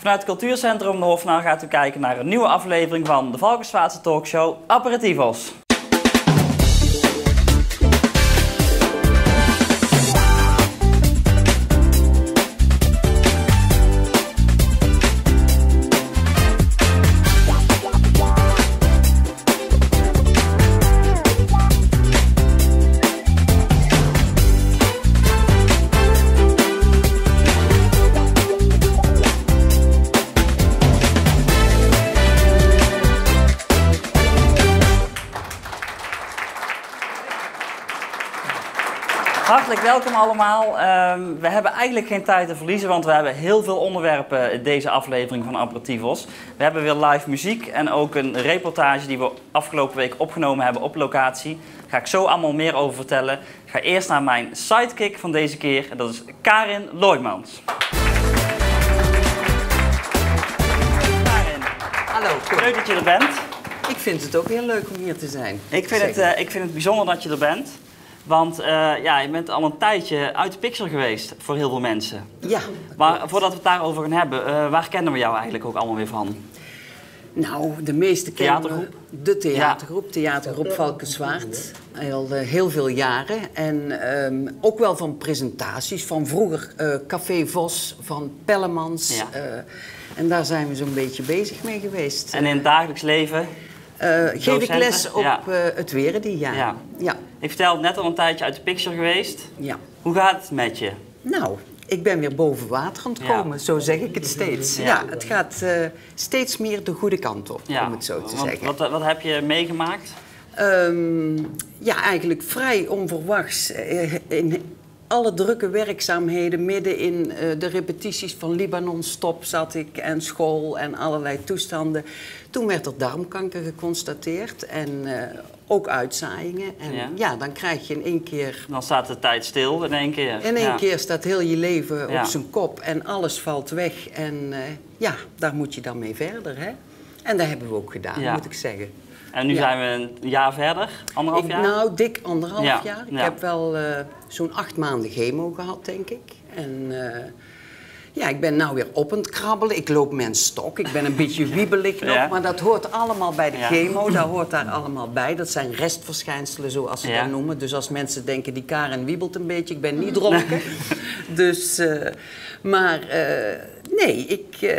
Vanuit het Cultuurcentrum de Hofnaar gaat u kijken naar een nieuwe aflevering van de Valkenswaardse talkshow Aperitivos. Welkom allemaal. Ehm, we hebben eigenlijk geen tijd te verliezen, want we hebben heel veel onderwerpen in deze aflevering van Aperitivos. We hebben weer live muziek en ook een reportage die we afgelopen week opgenomen hebben op locatie. Daar ga ik zo allemaal meer over vertellen. Ik ga eerst naar mijn sidekick van deze keer, en dat is Karin Loijmans. Karin, Hallo, leuk dat je er bent. Ik vind het ook heel leuk om hier te zijn. Ik vind, het, eh, ik vind het bijzonder dat je er bent. Want eh, ja, je bent al een tijdje uit de picture geweest voor heel veel mensen. Ja. Maar voordat we het daarover gaan hebben, eh, waar kennen we jou eigenlijk ook allemaal weer van? Nou, de meeste kennen we- Theatergroep? De theatergroep, theatergroep Valkenswaard. Al eh, heel veel jaren. En ehm, ook wel van presentaties. Van vroeger Café Vos, van Pellemans. Ja. en daar zijn we zo'n beetje bezig mee geweest. En in het dagelijks leven? Geef ik les op Ja. het Weredi, ja. Ja. Ik vertelde net al een tijdje uit de picture geweest. Ja. Hoe gaat het met je? Nou, ik ben weer boven water aan het Ja. komen, zo zeg ik het steeds. Ja. Ja, het gaat eh, steeds meer de goede kant op, om het zo te want zeggen. Wat, wat heb je meegemaakt? Ehm, ja, eigenlijk vrij onverwachts. Eh, In alle drukke werkzaamheden, midden in eh, de repetities van Libanon Stop zat ik en school en allerlei toestanden. Toen werd er darmkanker geconstateerd en eh, ook uitzaaiingen. En Ja. ja. dan krijg je in één keer... Dan staat de tijd stil in één keer. In één Ja. keer staat heel je leven Ja. op zijn kop en alles valt weg. En eh, ja, daar moet je dan mee verder, hè? En dat hebben we ook gedaan, moet ik zeggen. En nu Ja. zijn we een jaar verder, anderhalf Ik, jaar? nou, dik anderhalf Ja, jaar. Ik ja. heb wel eh, zo'n acht maanden chemo gehad, denk ik. En eh, ja, ik ben nou weer op aan het krabbelen. Ik loop mijn stok. Ik ben een beetje wiebelig nog. Maar dat hoort allemaal bij de chemo. Dat hoort daar allemaal bij. Dat zijn restverschijnselen, zoals ze dat noemen. Dus als mensen denken, die Karen wiebelt een beetje. Ik ben niet dronken. dus, eh, maar nee, ik...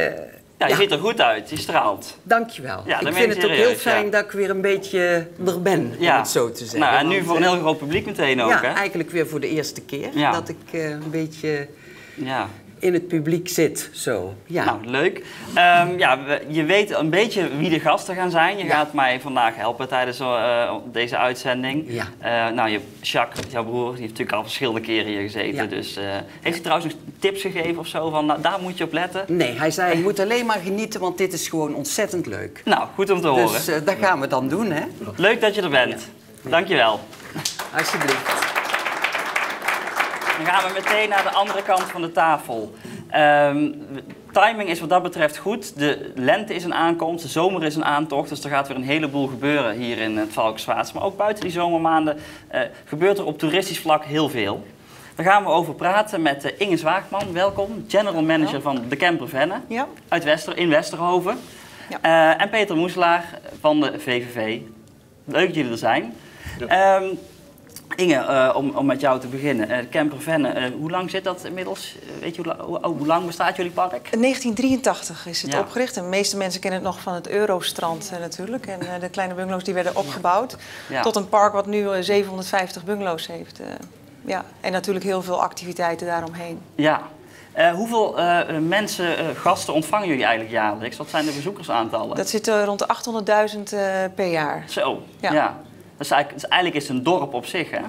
ja, je ziet er goed uit, je straalt. Dankjewel. Ja, ik vind het ook heel ja. fijn dat ik weer een beetje er ben, om het zo te zeggen. Nou, en nu Want, voor een eh, heel groot publiek meteen ook, ja, hè? eigenlijk weer voor de eerste keer dat ik eh, een beetje Ja. In het publiek zit. Zo, ja. Nou, leuk. Ehm, ja, we- je weet een beetje wie de gasten gaan zijn. Je Ja. gaat mij vandaag helpen tijdens eh, deze uitzending. Ja. Eh, nou, je, Jacques, jouw broer, die heeft natuurlijk al verschillende keren hier gezeten. Ja. Dus, eh, heeft hij trouwens nog tips gegeven of zo? Van, nou, daar moet je op letten. Nee, hij zei, je moet alleen maar genieten, want dit is gewoon ontzettend leuk. Nou, goed om te horen. Dus dat gaan we dan doen, hè? Leuk dat je er bent. Dankjewel. Alsjeblieft. Dan gaan we meteen naar de andere kant van de tafel. Ehm, timing is wat dat betreft goed. De lente is een aankomst, de zomer is een aantocht. Dus er gaat weer een heleboel gebeuren hier in het Valkenswaard. Maar ook buiten die zomermaanden eh, gebeurt er op toeristisch vlak heel veel. Daar gaan we over praten met eh, Inge Zwaagman. Welkom, general manager van de Camper Venne Ja. uit Wester, in Westerhoven. Ja. Eh, en Peter Moeselaar van de VVV. Leuk dat jullie er zijn. Ehm, Inge, eh, om, om met jou te beginnen. Eh Camper Venne, eh, hoe lang zit dat inmiddels? Weet je hoe, oh, hoe lang bestaat jullie park? In 1983 is het Ja. opgericht. En de meeste mensen kennen het nog van het Eurostrand natuurlijk. En de kleine bungalows die werden opgebouwd. Ja. Tot een park wat nu eh, 750 bungalows heeft. ja. En natuurlijk heel veel activiteiten daaromheen. Ja. Hoeveel mensen, gasten ontvangen jullie eigenlijk jaarlijks? Wat zijn de bezoekersaantallen? Dat zit rond de 800.000 eh, per jaar. Zo, ja. Ja. Dat is eigenlijk, dus eigenlijk is het een dorp op zich, hè?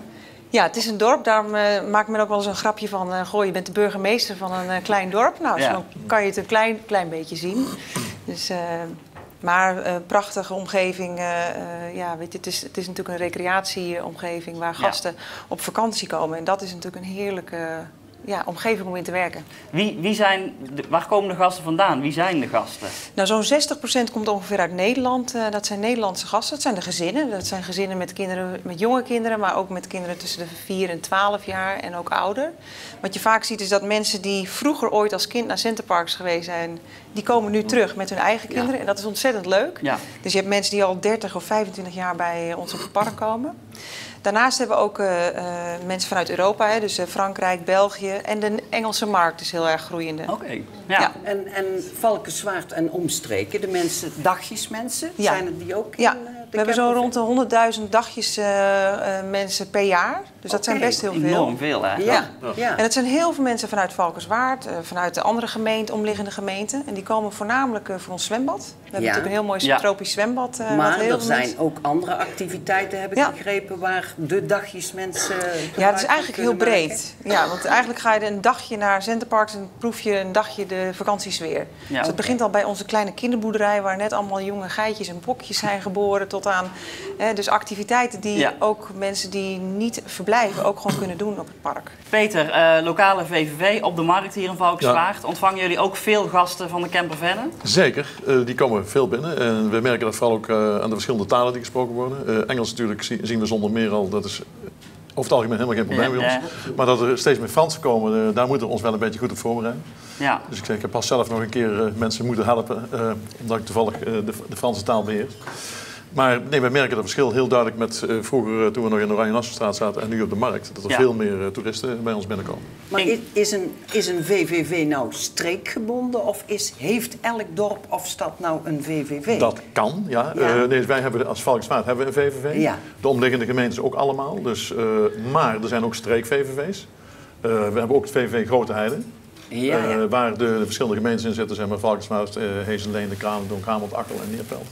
Ja, het is een dorp. Daarom eh, maakt men ook wel eens een grapje van... eh, goh, je bent de burgemeester van een eh, klein dorp. Nou, Ja. zo kan je het een klein, klein beetje zien. Dus, maar prachtige omgeving. ja, weet je, het, is, het is natuurlijk een recreatieomgeving... waar Ja. gasten op vakantie komen. En dat is natuurlijk een heerlijke ja, omgeving om in te werken. Wie, wie zijn, de- waar komen de gasten vandaan? Wie zijn de gasten? Nou, zo'n 60% komt ongeveer uit Nederland. Eh, dat zijn Nederlandse gasten. Dat zijn de gezinnen. Dat zijn gezinnen met, kinderen, met jonge kinderen, maar ook met kinderen tussen de 4 en 12 jaar en ook ouder. Wat je vaak ziet is dat mensen die vroeger ooit als kind naar Centerparks geweest zijn die komen nu terug met hun eigen kinderen. En dat is ontzettend leuk. Ja. Dus je hebt mensen die al 30 of 25 jaar bij ons op het park komen. Daarnaast hebben we ook eh, eh, mensen vanuit Europa, hè, dus eh, Frankrijk, België. En de Engelse markt is heel erg groeiende. Oké. Ja. Ja. En, en Valkenswaard en omstreken, de mensen, dagjesmensen, Ja. zijn het die ook Ja, in eh, de we hebben zo rond de 100.000 dagjes eh, eh, mensen per jaar. Dus dat zijn best heel veel. Enorm veel, hè? Ja, ja. En het zijn heel veel mensen vanuit Valkenswaard, eh, vanuit de andere gemeenten, omliggende gemeenten. En die komen voornamelijk eh, voor ons zwembad. We hebben Ja. natuurlijk een heel mooi Ja. tropisch zwembad. eh, wat maar heel er zijn mensen- ook andere activiteiten, heb ik Ja. begrepen, waar de dagjesmensen Ja, gebruik het is eigenlijk heel maken. breed. Ja, want eigenlijk ga je een dagje naar Centerparks en proef je een dagje de vakantiesfeer. Ja. Dus het begint al bij onze kleine kinderboerderij, waar net allemaal jonge geitjes en bokjes zijn geboren, tot aan hè, dus activiteiten die Ja. ook mensen die niet verblijven ook gewoon kunnen doen op het park. Peter, eh, lokale VVV op de markt hier in Valkenswaard. Ontvangen jullie ook veel gasten van de campervannen? Zeker, eh, die komen veel binnen. En we merken dat vooral ook eh, aan de verschillende talen die gesproken worden. Eh, Engels natuurlijk zie- zien we zonder meer al, dat is over het algemeen helemaal geen probleem Ja, bij ons. Maar dat er steeds meer Fransen komen, daar moeten we ons wel een beetje goed op voorbereiden. Ja. Dus ik, zeg, ik heb pas zelf nog een keer mensen moeten helpen, eh, omdat ik toevallig eh, de, de Franse taal beheer. Maar nee, wij merken dat verschil heel duidelijk met eh, vroeger eh, toen we nog in de Oranje zaten en nu op de markt. Dat er Ja. veel meer eh, toeristen bij ons binnenkomen. Maar is, is, een, is een VVV nou streekgebonden of is, heeft elk dorp of stad nou een VVV? Dat kan, ja. Ja. Eh, nee, wij hebben als Valkenswaard hebben we een VVV. Ja. De omliggende gemeentes ook allemaal. Dus, eh, maar er zijn ook streek-VVV's. Eh, we hebben ook het VVV Grote Heide. Ja, ja. eh, waar de, de verschillende gemeentes in zitten. Zijn maar Valkenswaard, eh Hezenleen, de Kralendon, Kamelt, Akkel en Neerpelt.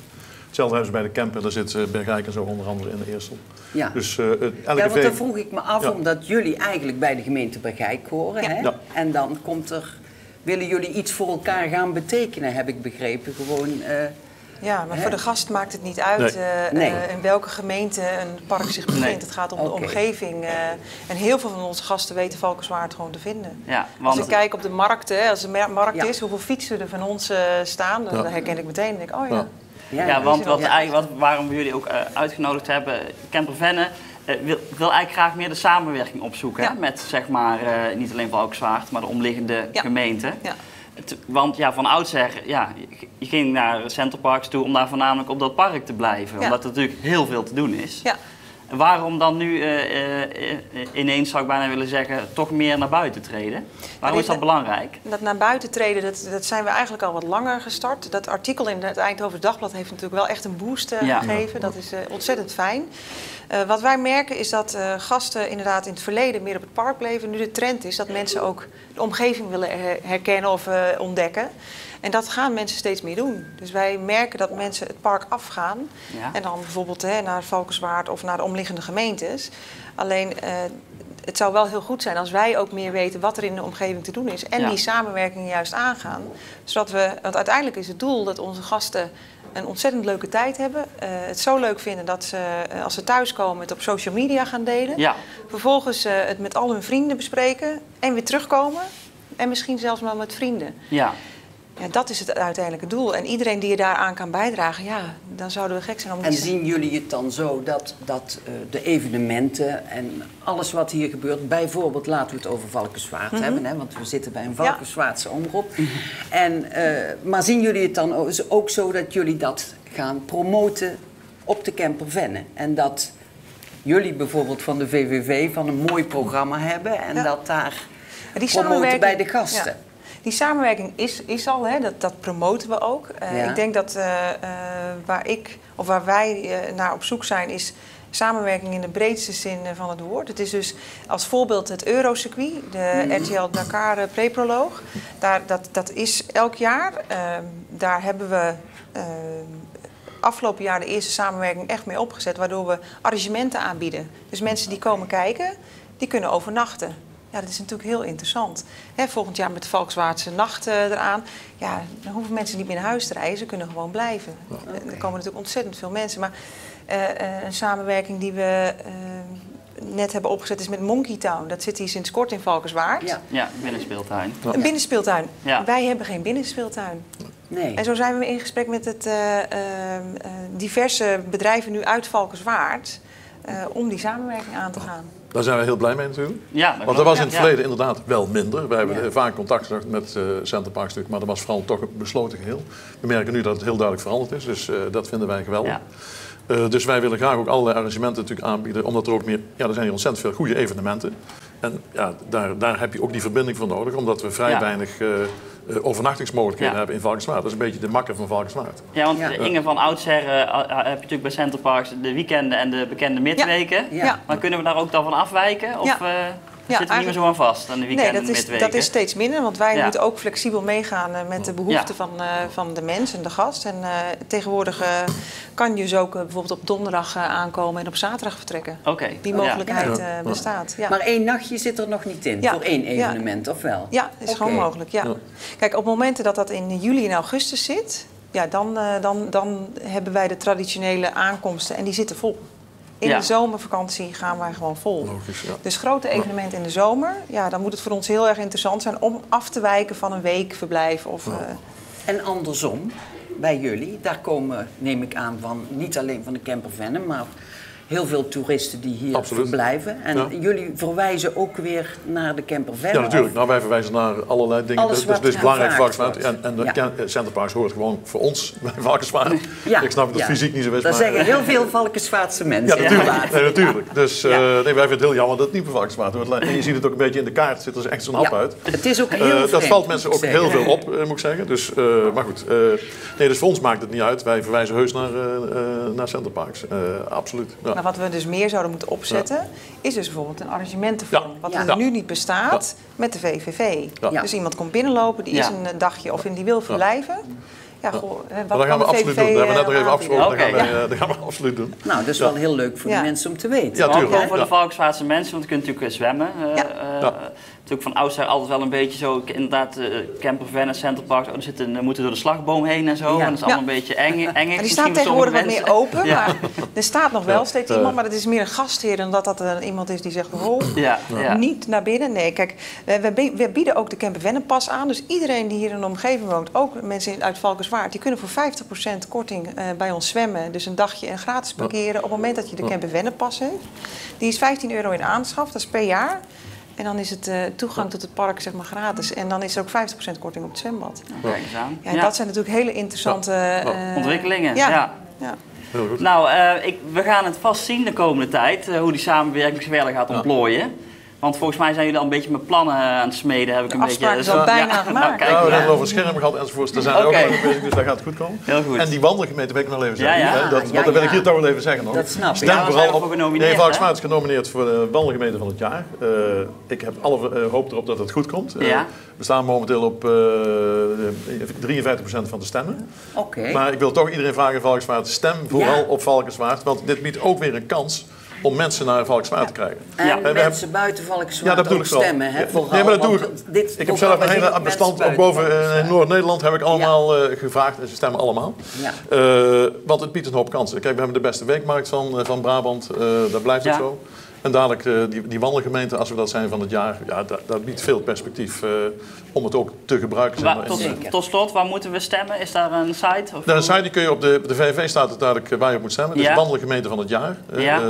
Hetzelfde hebben ze bij de Kempen. Daar zit eh, Bergijk en zo onder andere in de Eersel. Ja. Dus eh, elke Ja, want dan vroeg ik me af, Ja. omdat jullie eigenlijk bij de gemeente Bergijk horen. Ja. Hè? Ja. En dan komt er, willen jullie iets voor elkaar gaan betekenen, heb ik begrepen. Gewoon, eh, Ja, maar Hè? voor de gast maakt het niet uit Nee. Nee. in welke gemeente een park zich bevindt. Nee. Het gaat om de omgeving. eh, en heel veel van onze gasten weten Valkenswaard gewoon te vinden. Ja, Als want ik kijk op de markten, hè, als er markt Ja. is, hoeveel fietsen er van ons staan, dan Ja. herken ik meteen. Dan denk ik, oh ja. Ja. want wat, wat, waarom we jullie ook eh, uitgenodigd hebben, Camper Venne eh, wil, wil eigenlijk graag meer de samenwerking opzoeken. Hè? Met zeg maar, eh, niet alleen Valkenswaard, maar de omliggende gemeenten. Want ja, van oudsher, ja, je- ging naar Centerparks toe om daar voornamelijk op dat park te blijven. Omdat er natuurlijk heel veel te doen is. Ja. En Waarom dan nu eh, eh, eh, ineens, zou ik bijna willen zeggen, toch meer naar buiten treden? Waarom is dat belangrijk? Dat naar buiten treden, dat, dat zijn we eigenlijk al wat langer gestart. Dat artikel in het Eindhoven Dagblad heeft natuurlijk wel echt een boost Ja. gegeven. Dat is eh, ontzettend fijn. Eh, wat wij merken is dat eh, gasten inderdaad in het verleden meer op het park bleven. Nu de trend is dat mensen ook de omgeving willen her- herkennen of eh, ontdekken. En dat gaan mensen steeds meer doen. Dus wij merken dat mensen het park afgaan. Ja. En dan bijvoorbeeld hè, naar Valkenswaard of naar de omliggende gemeentes. Alleen het zou wel heel goed zijn als wij ook meer weten wat er in de omgeving te doen is. En Ja. die samenwerking juist aangaan. Zodat we, want uiteindelijk is het doel dat onze gasten een ontzettend leuke tijd hebben. eh, het zo leuk vinden dat ze eh, als ze thuiskomen het op social media gaan delen. Ja, Vervolgens eh, het met al hun vrienden bespreken en weer terugkomen. En misschien zelfs wel met vrienden. ja. Ja, dat is het uiteindelijke doel. En iedereen die je daaraan kan bijdragen, ja, dan zouden we gek zijn om En zien jullie het dan zo dat, dat eh, de evenementen en alles wat hier gebeurt, bijvoorbeeld laten we het over Valkenswaard Mhm. hebben, hè, want we zitten bij een Valkenswaardse omroep. En, eh, maar zien jullie het dan ook zo dat jullie dat gaan promoten op de campervennen? En dat jullie bijvoorbeeld van de VVV van een mooi programma hebben en Ja. dat daar die promoten bij de gasten? Die samenwerking is, is al, hè, dat, dat promoten we ook. Eh, Ja. Ik denk dat eh, eh, waar ik of waar wij naar op zoek zijn, is samenwerking in de breedste zin van het woord. Het is dus als voorbeeld het Eurocircuit, de RTL Dakar Preproloog. Daar, dat, dat is elk jaar. Ehm, daar hebben we ehm, afgelopen jaar de eerste samenwerking echt mee opgezet, waardoor we arrangementen aanbieden. Dus mensen die komen kijken, die kunnen overnachten. Ja, dat is natuurlijk heel interessant. Hè, volgend jaar met de Valkswaardse nacht eraan. Ja, dan hoeven mensen niet meer naar huis te rijden. Ze kunnen gewoon blijven. Eh, Er komen natuurlijk ontzettend veel mensen. Maar eh, eh, een samenwerking die we eh, net hebben opgezet is met Monkey Town. Dat zit hier sinds kort in Valkenswaard. Ja, Ja, binnenspeeltuin. Een binnenspeeltuin. Ja. Wij hebben geen binnenspeeltuin. nee. En zo zijn we in gesprek met het, eh, eh, eh, diverse bedrijven nu uit Valkenswaard. eh, om die samenwerking aan te gaan. Daar zijn we heel blij mee natuurlijk. Ja, Want dat was in het verleden inderdaad wel minder. We hebben vaak contact gehad met eh Center Park stuk, maar dat was vooral toch een besloten geheel. We merken nu dat het heel duidelijk veranderd is, dus eh, dat vinden wij geweldig. Eh, dus wij willen graag ook allerlei arrangementen natuurlijk aanbieden, omdat er ook meer, ja, er zijn hier ontzettend veel goede evenementen. En ja, daar, daar heb je ook die verbinding voor nodig, omdat we vrij weinig eh, eh, overnachtingsmogelijkheden Ja. hebben in Valkenswaard. Dat is een beetje de makker van Valkenswaard. Ja, want Ja. eh, Inge van oudsher eh, eh, heb je natuurlijk bij Center Parks de weekenden en de bekende midweken. Ja. Ja. Maar kunnen we daar ook dan van afwijken? Of Ja. zitten we niet meer zo aan vast aan de Nee, weekenden dat en is, midweken? dat is steeds minder, want wij Ja. moeten ook flexibel meegaan eh, met de behoeften Ja. van, eh, van de mens en de gast. En eh, tegenwoordig kan je dus ook bijvoorbeeld op donderdag eh, aankomen en op zaterdag vertrekken. Oké. Die mogelijkheid Ja. eh, bestaat. Ja. Maar één nachtje zit er nog niet in Ja. voor één Ja. evenement, of wel? Ja, dat is gewoon mogelijk. Ja. Ja. Kijk, op momenten dat dat in juli en augustus zit, ja, dan, eh, dan, dan hebben wij de traditionele aankomsten en die zitten vol. In Ja. de zomervakantie gaan wij gewoon vol. Logisch, ja. Dus grote evenementen in de zomer, ja, dan moet het voor ons heel erg interessant zijn om af te wijken van een week verblijf. Of, eh, En andersom, bij jullie, daar komen, neem ik aan, van niet alleen van de camper Venom, maar heel veel toeristen die hier Absoluut. verblijven. En Ja. jullie verwijzen ook weer naar de camper Venom. Ja, natuurlijk. of- Nou, wij verwijzen naar allerlei dingen. Alles Dus, dus is belangrijk Valkenswaard. En, en de. Ja. Ken- Centerparks hoort gewoon voor ons bij Valkenswaard. Ja, Ik snap dat het fysiek niet zo is, Dat maar... zeggen heel veel Valkenswaardse mensen. Ja, natuurlijk. Nee, natuurlijk. Dus eh, nee, wij vinden het heel jammer dat het niet bij Valkenswaard wordt. En je ziet het ook een beetje in de kaart, zit er echt zo'n hap Ja. uit. Het is ook heel Eh, dat vreemd, valt mensen ook heel veel op, eh, moet ik zeggen. Dus, eh, maar goed, eh, nee, dus voor ons maakt het niet uit. Wij verwijzen heus naar, eh eh naar Centerparks. Eh, absoluut. Ja. Maar wat we dus meer zouden moeten opzetten, is dus bijvoorbeeld een arrangementenvorm. Ja. Wat Ja. er nu niet bestaat met de VVV. Ja. Dus iemand komt binnenlopen, die Ja. is een dagje of in die wil verblijven. Ja, goh, hè, wat Maar dat gaan we absoluut doen. Dat hebben we net nog even eh, afgesproken. Dat, gaan we, eh, dat gaan we absoluut doen. Nou, dat is wel heel leuk voor Ja. de mensen om te weten. Ja, Maar ook tuurlijk. wel voor de Ja. Valkenswaardse mensen, want je kunt natuurlijk eh, zwemmen. eh, Ja. Eh. Natuurlijk van oudsher altijd wel een beetje zo, inderdaad, eh camper van en centerparks, oh, zitten, eh, moeten door de slagboom heen en zo. Ja. En dat is allemaal Ja. een beetje eng. eng En die staat tegenwoordig wat meer open, Ja. maar er staat nog wel steeds Ja. iemand, maar het is meer een gastheer dan dat dat er iemand is die zegt, oh, Ja, ja. niet naar binnen. Nee, kijk, we, we bi- we bieden ook de Camper Vennenpas aan. Dus iedereen die hier in de omgeving woont, ook mensen uit Valkenswaard, die kunnen voor 50% korting eh, bij ons zwemmen. Dus een dagje en gratis parkeren op het moment dat je de Camper Vennenpas heeft. Die is 15 euro in aanschaf, dat is per jaar. En dan is het eh, toegang tot het park zeg maar gratis. En dan is er ook 50% korting op het zwembad. Kijk eens aan. Ja, dat zijn natuurlijk hele interessante eh, Ontwikkelingen, Ja. ja. ja. Heel goed. Nou, eh, ik, we gaan het vast zien de komende tijd, hoe die samenwerking verder gaat ontplooien. Want volgens mij zijn jullie al een beetje met plannen eh, aan het smeden. Heb ik De een beetje, is al bijna nou, gemaakt. kijk, Ja, we ja. hebben het over schermen gehad enzovoorts. Daar zijn we ook mee bezig, dus daar gaat het goed komen. Heel goed. En die wandelgemeente wil ik nog even Ja, zeggen. ja. hè, dat, Ja, want dat wil ik ja. hier toch wel even zeggen nog. Dat snap ik. Stem Ja, vooral op. voor Nee, hè? Valksmaat is genomineerd voor de wandelgemeente van het jaar. Eh, ik heb alle eh, hoop erop dat het goed komt. Eh, Ja. we staan momenteel op eh 53% van de stemmen. Oké. Maar ik wil toch iedereen vragen in Valkenswaard, stem vooral Ja. op Valkenswaard. Want dit biedt ook weer een kans om mensen naar Valkenswaard te krijgen. En Ja. Mensen hebben- buiten Ja, Valkenswaard dat ook vooral. stemmen, hè? Ja, vooral, nee, maar dat doe ik. Dit Ik heb zelf een hele bestand, ook boven eh, in Valkenswaard. Noord-Nederland heb ik allemaal eh, gevraagd en ze stemmen allemaal. Ja. Eh, want het biedt een hoop kansen. Kijk, we hebben de beste weekmarkt van, eh, van Brabant, eh dat blijft Ja. ook zo. En dadelijk eh, die, die wandelgemeente, als we dat zijn van het jaar, ja, dat, dat biedt veel perspectief eh, om het ook te gebruiken. Waar- tot, tot slot, waar moeten we stemmen? Is daar een site? Of nou, de site die kun je op de, de VVV staat het duidelijk eh, waar je op moet stemmen. Dus Ja. wandelgemeente van het jaar. Ja.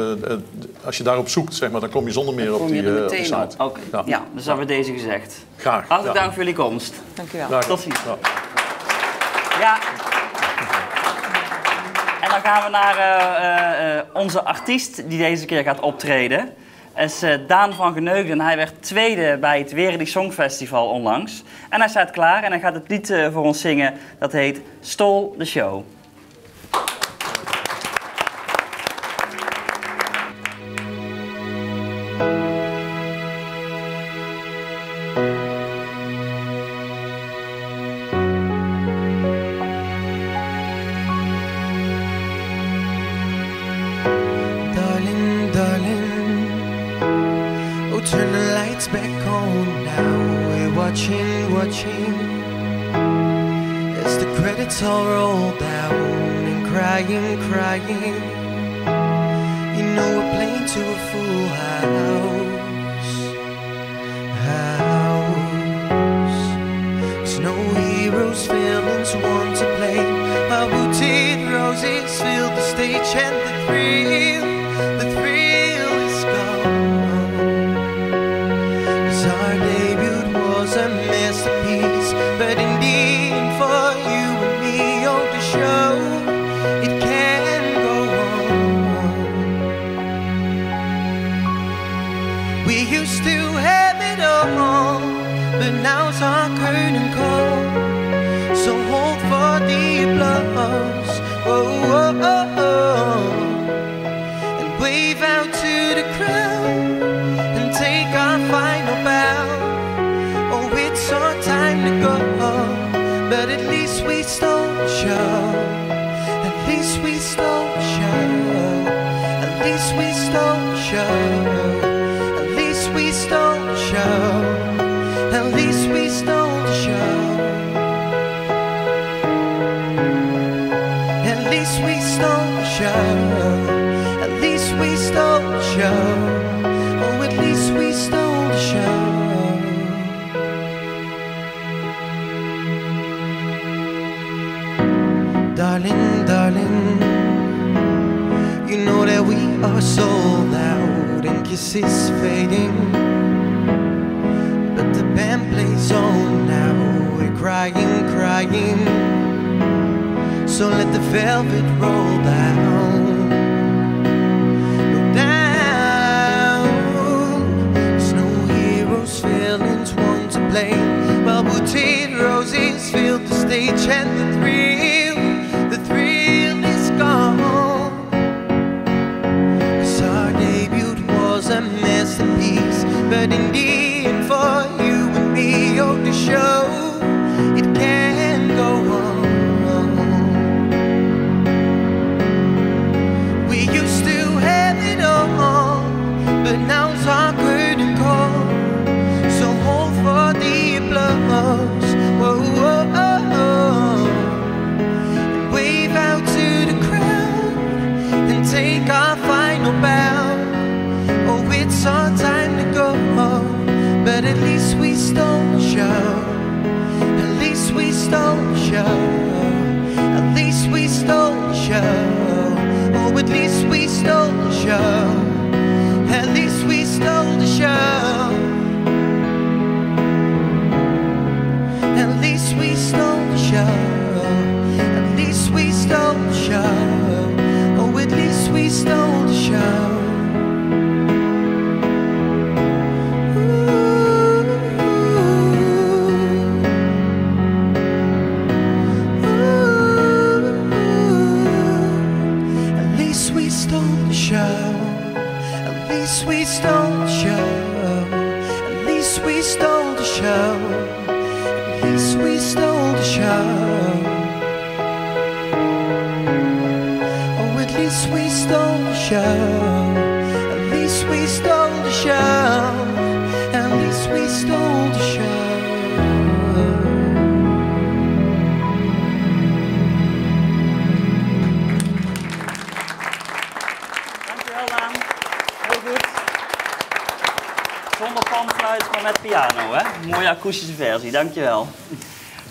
als je daarop zoekt, zeg maar, dan kom je zonder meer op je die, op die site. Oké, Ja. Ja. dus hebben we deze gezegd. Graag. Hartelijk Ja. dank voor jullie komst. Dankjewel. Graag. Tot ziens. Ja. Dan gaan we naar eh, eh, eh, onze artiest die deze keer gaat optreden. Dat is Daan van Geneugden. Hij werd tweede bij het Weredig Songfestival onlangs. En hij staat klaar en hij gaat het lied voor ons zingen. Dat heet Stol de Show. Lights back on now. We're watching, watching as the credits all roll down and crying, crying. You know we're playing to a full house, house. There's no heroes, villains, one to blame. While booted roses fill the stage and the thrill Darling, darling, you know that we are sold out and kisses fading. But the band plays on now, we're crying, crying. So let the velvet roll down. Down. No heroes, villains, one to blame. While bouquet roses filled the stage and the thrill, but stole the show. At least we stole the show. Oh, at least we stole the show. Dankjewel.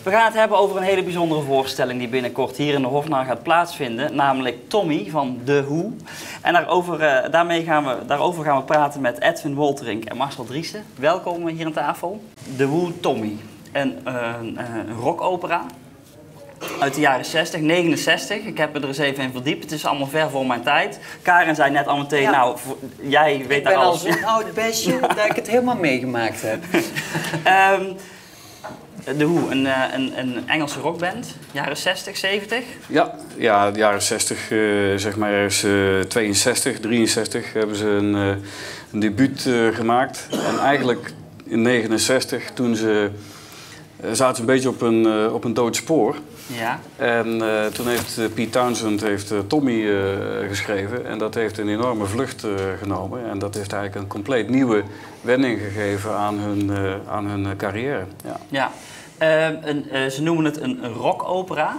We gaan het hebben over een hele bijzondere voorstelling die binnenkort hier in de Hofnaar gaat plaatsvinden. Namelijk Tommy van The Who. En daarover, eh, daarmee gaan we, daarover gaan we praten met Edwin Wolterink en Marcel Driessen. Welkom hier aan tafel. The Who Tommy. Een, eh, een, eh, een rockopera uit de jaren 60, 69. Ik heb me er eens even in verdiept. Het is allemaal ver voor mijn tijd. Karen zei net al meteen, Ja. nou, jij weet Ik daar ben al alles zo'n oud besje dat ik het helemaal meegemaakt heb. Ehm The Who, een, eh, een, een Engelse rockband, jaren 60, 70. Ja, ja, de jaren 60, eh, zeg maar ergens eh 62, 63 hebben ze een, eh, een debuut eh, gemaakt. En eigenlijk in 69, toen ze, eh, zaten ze een beetje op een, eh, op een dood spoor. Ja. En eh, toen heeft eh, Pete Townsend heeft, eh, Tommy eh, geschreven en dat heeft een enorme vlucht eh, genomen. En dat heeft eigenlijk een compleet nieuwe wending gegeven aan hun, eh, aan hun carrière. Ja. ja. Ehm, een, eh, ze noemen het een, rockopera.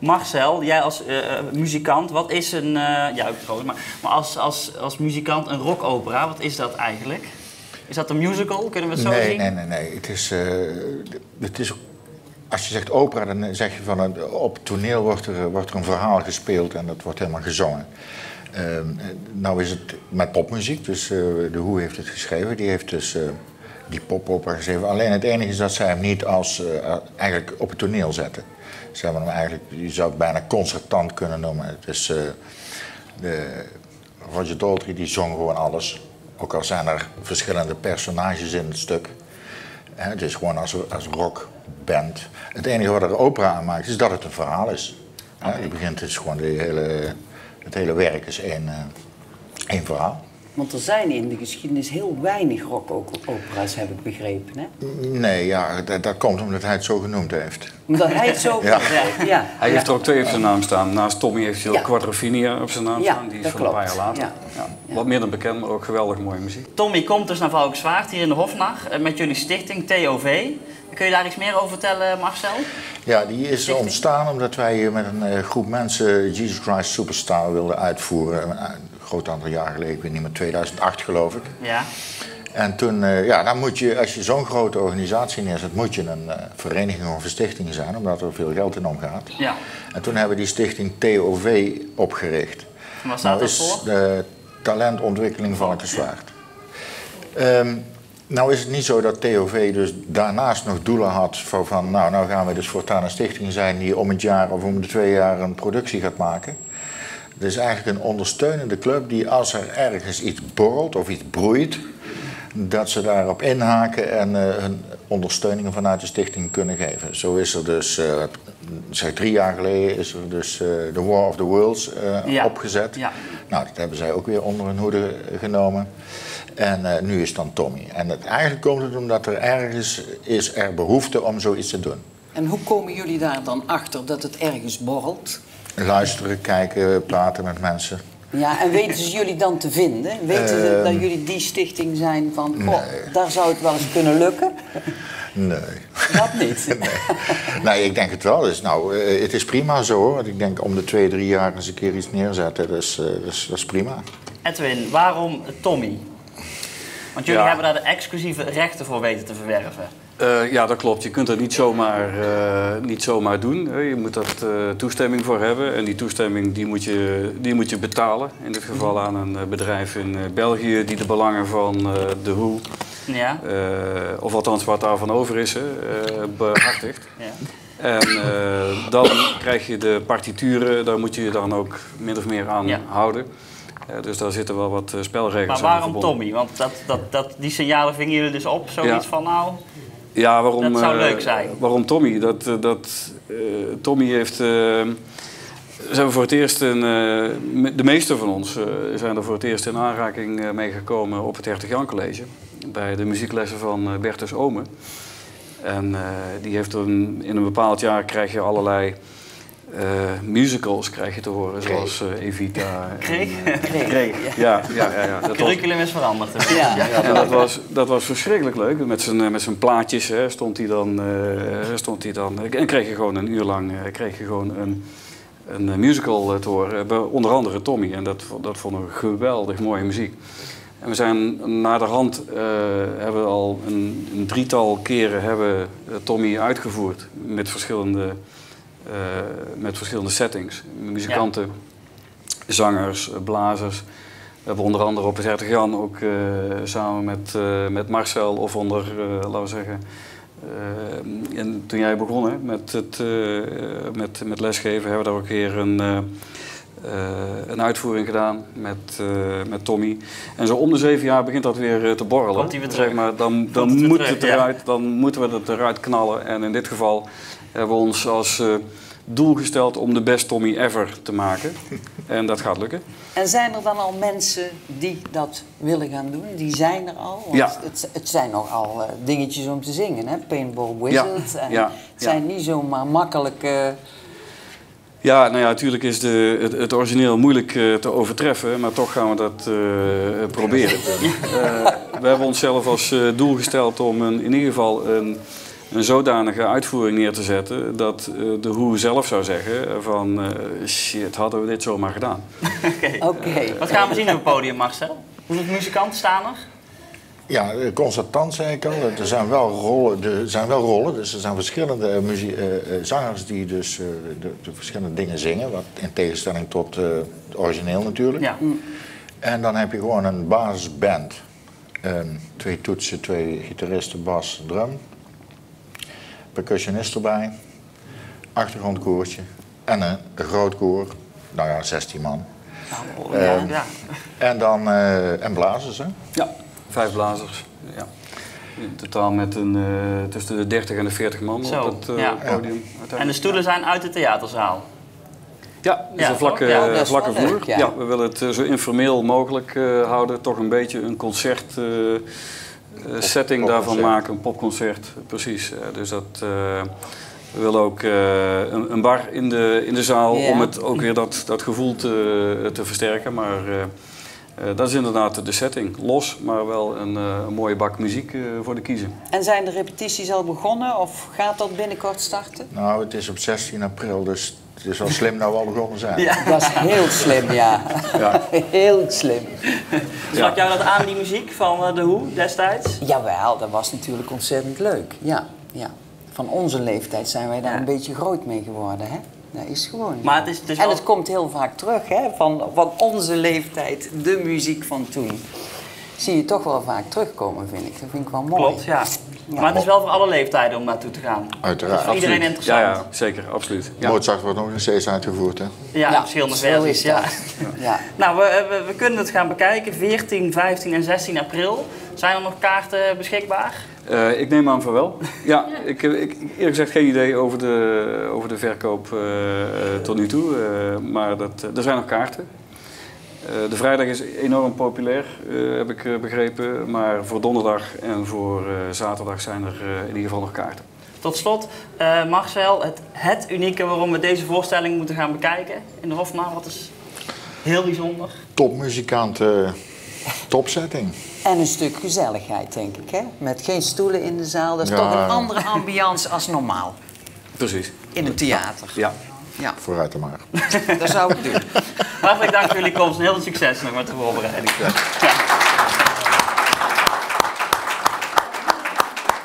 Marcel, jij als muzikant, wat is een... eh, ja, trouwens, maar, maar als, als, als muzikant een rockopera, wat is dat eigenlijk? Is dat een musical? Kunnen we het zo nee, zien? nee, nee, nee. Het is, eh, het is, als je zegt opera, dan zeg je van een, op toneel wordt er, wordt er een verhaal gespeeld en dat wordt helemaal gezongen. Ehm, nou is het met popmuziek, dus eh, de Hoe heeft het geschreven. Die heeft dus eh, die popopera geschreven. Alleen het enige is dat zij hem niet als, eh, eigenlijk op het toneel zetten. Ze hebben hem eigenlijk, je zou het bijna concertant kunnen noemen. Het is, eh, de, Roger Daltrey die zong gewoon alles. ook al zijn er verschillende personages in het stuk. Het is gewoon als, als Het enige wat er opera aan maakt is dat het een verhaal is. Je begint, het is gewoon de hele, het hele werk is één, eh, één verhaal. Want er zijn in de geschiedenis heel weinig rockopera's, heb ik begrepen. Hè? Nee, ja, dat, dat komt omdat hij het zo genoemd heeft. Omdat hij het zo... Ja. ja. ja. Hij heeft er ook twee op zijn naam staan. Naast Tommy heeft hij ook Ja. Quadrofinia op zijn naam Ja, staan. Die is van een paar jaar later. Ja. Ja. Ja. Wat minder bekend, maar ook geweldig mooie muziek. Tommy komt dus naar Valkenswaard hier in de Hofnar eh, met jullie stichting TOV. Kun je daar iets meer over vertellen, Marcel? Ja, die is ontstaan omdat wij hier met een eh, groep mensen Jesus Christ Superstar wilden uitvoeren. Eh, Een groot aantal jaar geleden, ik weet niet meer, 2008 geloof ik. Ja. En toen, eh, ja, dan moet je, als je zo'n grote organisatie neerzet, moet je een eh, vereniging of een stichting zijn, omdat er veel geld in omgaat. Ja. En toen hebben we die stichting TOV opgericht. Waar staat Nou dat is voor? de talentontwikkeling Valkenswaard. Ehm nou is het niet zo dat TOV dus daarnaast nog doelen had van, van nou, nou gaan we dus voortaan een stichting zijn die om het jaar of om de twee jaar een productie gaat maken. Het is eigenlijk een ondersteunende club die als er ergens iets borrelt of iets broeit, dat ze daarop inhaken en eh, hun ondersteuningen vanuit de stichting kunnen geven. Zo is er dus, eh, zeg drie jaar geleden, is er dus eh, de War of the Worlds Ja. opgezet. Ja. Nou, dat hebben zij ook weer onder hun hoede genomen. En eh, nu is het dan Tommy. En het, eigenlijk komt het omdat er ergens is er behoefte om zoiets te doen. En hoe komen jullie daar dan achter dat het ergens borrelt? Luisteren, kijken, praten met mensen. Ja, en weten ze jullie dan te vinden? Weten ze Ehm, dat jullie die stichting zijn van, oh, daar zou het wel eens kunnen lukken? Nee. Dat niet. nee, ik denk het wel. Dus, nou, eh, het is prima zo hoor. Want ik denk om de twee, drie jaar eens een keer iets neerzetten, dat is, eh, dat is, dat is prima. Edwin, waarom Tommy? Want jullie Ja. hebben daar de exclusieve rechten voor weten te verwerven. Eh, ja, dat klopt. Je kunt dat niet zomaar, eh, niet zomaar doen. Je moet daar eh, toestemming voor hebben. En die toestemming die moet, je, die moet je betalen. In dit geval aan een bedrijf in België die de belangen van de Who, Ja. of althans wat daarvan over is, eh, behartigt. ja. En dan krijg je de partituren, daar moet je je dan ook min of meer aan Ja. houden. Eh, dus daar zitten wel wat eh, spelregels Maar aan waarom. Tommy? Want dat, dat, dat, die signalen vingen jullie dus op. Zoiets Ja. van nou, Ja, waarom, Dat zou eh, leuk zijn. Waarom Tommy? Dat, dat, Tommy heeft. zijn we voor het eerst de meeste van ons zijn er voor het eerst in aanraking eh, mee gekomen op het Hertog Jan College. Bij de muzieklessen van Bertus Omen. En die heeft een, in een bepaald jaar krijg je allerlei eh, musicals krijg je te horen, zoals eh, Evita. en, Kreeg? eh, Kreeg. Ja, ja, ja, ja. het Dat was, curriculum is veranderd. dus. Ja. en dat was, dat was verschrikkelijk leuk. Met zijn, eh, met zijn plaatjes hè, stond hij dan. eh, stond hij dan en kreeg je gewoon een uur lang eh, kreeg je gewoon een, een eh, musical eh, te horen. eh, onder andere Tommy. En dat, dat vonden we geweldig mooie muziek. En we zijn naderhand eh hebben we al een, een drietal keren hebben eh, Tommy uitgevoerd met verschillende, eh, met verschillende settings. Muzikanten, zangers, eh, blazers. We hebben onder andere op het Jan ook eh, samen met, eh, met Marcel of onder, eh, laten we zeggen, eh, en toen jij begon hè, met, het, eh, met, met lesgeven, hebben we daar ook een keer een, eh, eh, een uitvoering gedaan met, eh, met Tommy. En zo om de zeven jaar begint dat weer eh, te borrelen. Komt weer zeg maar, dan Komt dan het weer terug, het ja. eruit, dan moeten we het eruit knallen. En in dit geval hebben we ons als eh, doel gesteld om de best Tommy ever te maken. En dat gaat lukken. En zijn er dan al mensen die dat willen gaan doen? Die zijn er al? Want Ja. het, het zijn nogal eh, dingetjes om te zingen, hè? Paintball Wizard. En ja, Het zijn niet zomaar makkelijke... Ja, nou ja, natuurlijk is de, het, het origineel moeilijk eh, te overtreffen, maar toch gaan we dat proberen. We hebben onszelf als doel gesteld om een, in ieder geval een, een zodanige uitvoering neer te zetten dat eh, de hoe zelf zou zeggen van eh, shit, hadden we dit zomaar gedaan. Oké. Wat gaan we zien op het podium, Marcel? Hoeveel muzikanten staan er? Ja, eh, constatant zei ik al. Er zijn wel rollen, er zijn wel rollen dus er zijn verschillende muzie- eh, eh, zangers die dus eh, de, de verschillende dingen zingen. Wat in tegenstelling tot eh, het origineel natuurlijk. Ja. En dan heb je gewoon een basisband. Ehm, twee toetsen, twee gitaristen, bas, drum. Percussionist erbij. Achtergrondkoortje. En een, groot koor. Nou ja, 16 man. Oh, Ehm, ja. Ja. En dan en blazers, hè? Ja, vijf blazers. Ja. In totaal met een, eh, tussen de 30 en de 40 man Zo, op het eh, ja. podium. En de stoelen zijn uit de theaterzaal. Ja, Ja, een vlakke? Ja, vlakke vloer. leuk, ja. ja. we willen het eh, zo informeel mogelijk eh, houden. Toch een beetje een concert eh, eh, setting daarvan maken. Een popconcert, precies. Eh, dus dat, eh, we willen ook eh, een, een bar in de, in de zaal Ja. om het ook weer dat, dat gevoel te, te versterken. Maar eh, eh, dat is inderdaad de setting. Los, maar wel een, eh, een mooie bak muziek eh, voor de kiezen. En zijn de repetities al begonnen of gaat dat binnenkort starten? Nou, het is op 16 april, dus het is wel slim dat we al begonnen zijn. Ja. Dat is heel slim, ja. Ja. Heel slim. Sprak jou dat aan, die muziek van eh, The Who destijds? Jawel, dat was natuurlijk ontzettend leuk. Ja, ja. Van onze leeftijd zijn wij daar Ja. een beetje groot mee geworden, hè? Dat is gewoon. Maar het is, het is En het komt heel vaak terug, hè? Van, van onze leeftijd, de muziek van toen. Zie je toch wel vaak terugkomen, vind ik. Dat vind ik wel mooi. Klopt, ja. Ja. Maar het is wel voor alle leeftijden om naartoe te gaan. Uiteraard. Voor iedereen interessant. Ja, ja, zeker, absoluut. Ja. Mozart wordt nog steeds uitgevoerd, hè? Ja, Ja, verschillende zo versies. is Ja. Ja. Nou, we, we, we kunnen het gaan bekijken. 14, 15 en 16 april. Zijn er nog kaarten beschikbaar? Eh, ik neem aan van wel. Ja, ik heb ik, eerlijk gezegd geen idee over de, over de verkoop eh, eh, tot nu toe. eh, maar dat, eh, er zijn nog kaarten. Eh, de vrijdag is enorm populair, eh, heb ik eh, begrepen. Maar voor donderdag en voor eh, zaterdag zijn er eh, in ieder geval nog kaarten. Tot slot, eh, Marcel, het, het unieke waarom we deze voorstelling moeten gaan bekijken in de Hofma. Wat is heel bijzonder? Topmuzikant, topsetting. En een stuk gezelligheid, denk ik, hè? Met geen stoelen in de zaal. Dat is Ja. toch een andere ambiance als normaal. Precies. In een theater. Ja. Ja, Vooruit dan maar. dat zou ik doen. Hartelijk dank voor jullie komst en heel veel succes nog met de voorbereiding. Ja.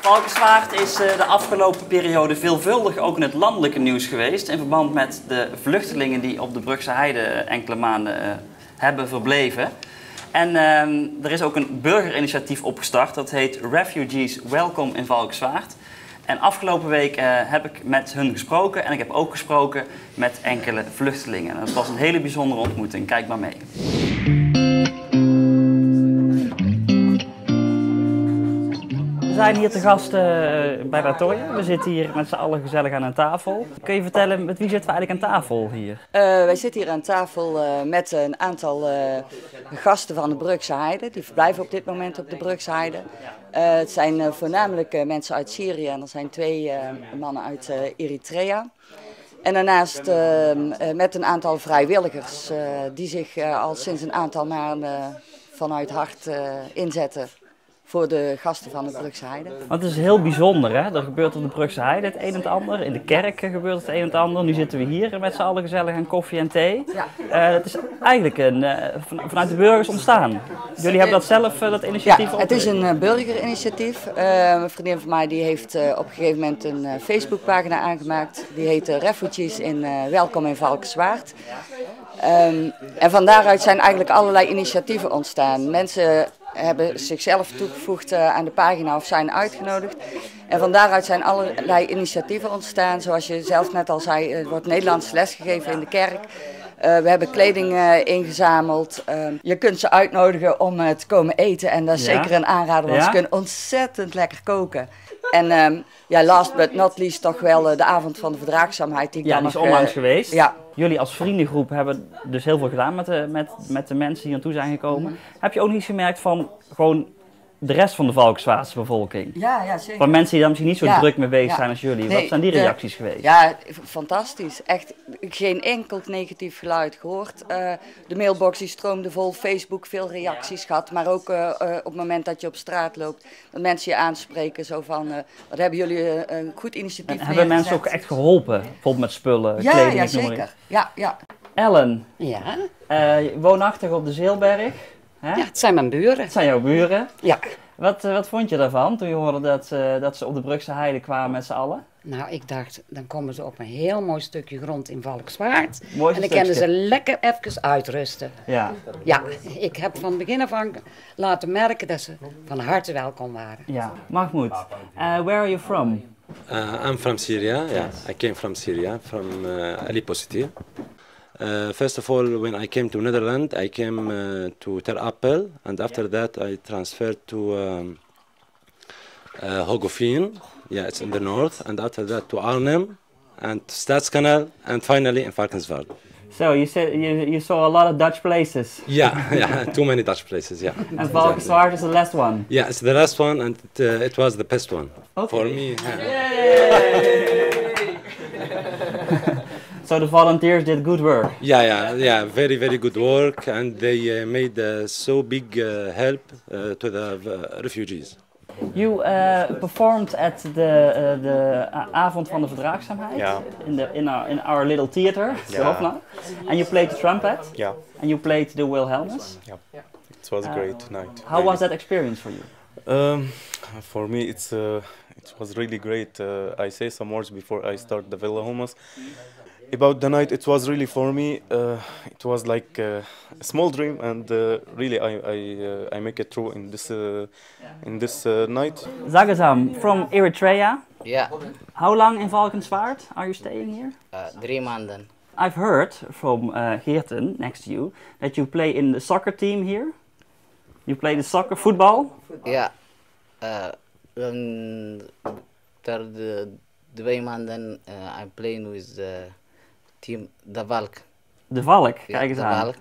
Valkenswaard is eh, de afgelopen periode veelvuldig ook in het landelijke nieuws geweest. In verband met de vluchtelingen die op de Brugse Heide enkele maanden eh, hebben verbleven. En ehm, er is ook een burgerinitiatief opgestart. Dat heet Refugees Welcome in Valkenswaard. En afgelopen week eh, heb ik met hun gesproken. En ik heb ook gesproken met enkele vluchtelingen. En het was een hele bijzondere ontmoeting. Kijk maar mee. Zijn hier te gast eh, bij Latoya. We zitten hier met z'n allen gezellig aan een tafel. Kun je vertellen, met wie zitten we eigenlijk aan tafel hier? Eh, wij zitten hier aan tafel eh, met een aantal gasten van de Brugse. Die verblijven op dit moment op de Brugse het zijn voornamelijk mensen uit Syrië en er zijn twee mannen uit Eritrea. En daarnaast eh, eh, met een aantal vrijwilligers die zich al sinds een aantal maanden vanuit hart inzetten voor de gasten van de Brugse Heide. Want het is heel bijzonder, hè? Er gebeurt op de Brugse Heide het een en het ander. In de kerk eh, gebeurt het een en het ander. Nu zitten we hier met z'n allen gezellig aan koffie en thee. Ja. Eh, het is eigenlijk een, eh, van- vanuit de burgers ontstaan. Jullie hebben dat zelf, eh, dat initiatief Ja, het is een eh, burgerinitiatief. Eh, een vriendin van mij die heeft eh, op een gegeven moment een eh, Facebookpagina aangemaakt. Die heet eh, Refugees in eh, Welkom in Valkenswaard. Ehm, en van daaruit zijn eigenlijk allerlei initiatieven ontstaan. Mensen hebben zichzelf toegevoegd eh, aan de pagina of zijn uitgenodigd. En van daaruit zijn allerlei initiatieven ontstaan. Zoals je zelf net al zei, er wordt Nederlands lesgegeven in de kerk. Eh, we hebben kleding eh, ingezameld. Ehm, je kunt ze uitnodigen om eh, te komen eten. En dat is Ja? zeker een aanrader, want Ja? ze kunnen ontzettend lekker koken. En ehm, ja, last but not least toch wel de avond van de verdraagzaamheid. Die Ja, die is onlangs geweest. Ja, Jullie als vriendengroep hebben dus heel veel gedaan met de, met, met de mensen die naartoe zijn gekomen. Heb je ook niet gemerkt van gewoon de rest van de Valkenswaardse bevolking? ja, ja zeker. Van mensen die daar misschien niet zo Ja, druk mee bezig ja. zijn als jullie. Nee, Wat zijn die de- reacties geweest? Ja, fantastisch. Echt geen enkel negatief geluid gehoord. Eh, de mailbox die stroomde vol, Facebook veel reacties gehad. Maar ook eh, eh, op het moment dat je op straat loopt, dat mensen je aanspreken. Zo van, eh, wat hebben jullie een goed initiatief En hebben mensen ook echt geholpen? Bijvoorbeeld met spullen, Ja, kleding, ja, zeker. Ja, ja. Ellen, Ja, eh, woonachtig op de Zeelberg. Hè? ja, het zijn mijn buren. Het zijn jouw buren. Ja. Wat, eh, wat vond je daarvan toen je hoorde dat, eh, dat ze op de Brugse Heide kwamen met z'n allen? Nou, ik dacht, dan komen ze op een heel mooi stukje grond in Valkenswaard. Mooi en dan kunnen ze lekker even uitrusten. Ja, Ja, ik heb van begin af aan laten merken dat ze van harte welkom waren. ja. Mahmoud, eh, where are you from? Uh, I'm from Syria. Yeah, I came from Syria, from uh, Aleppo city. Uh, first of all, when I came to Netherlands, I came uh, to Ter Apel, and after that, I transferred to um, uh. Yeah, it's in the north, and after that to Arnhem, and Stadskanaal, and finally in Varkensveld. So you said you, you saw a lot of Dutch places. Yeah, yeah, too many Dutch places. Yeah. And Valkenswaard is the last one. Yeah, it's the last one, and it, uh, it was the best one Okay. for me. So the volunteers did good work. Yeah, yeah, yeah. Very, very good work, and they uh, made uh, so big uh, help uh, to the uh, refugees. You uh, performed at the, uh, the uh, avond van de verdraagzaamheid Ja. in, the, in, our, in our little theater, the Ja. Hofna. And you played the trumpet Yeah. and you played the Wilhelmus. Yeah. It was a Uh, great night. How was that experience for you? Um, for me, it's uh, it was really great. Uh, I say some words before I start the Wilhelmus. About the night, it was really for me. Uh, it was like uh, a small dream, and uh, really, I I, uh, I make it through in this uh, in this uh, night. Zagazam from Eritrea. Yeah, How long in Valkenswaard are you staying here? uh, drie maanden. I've heard from uh, Geerten, next to you, that you play in the soccer team here. You play the soccer, football. yeah uh, dan ter de twee maanden uh, I'm playing with the team De Valk. De Valk, Ja, kijk eens De aan. Valk.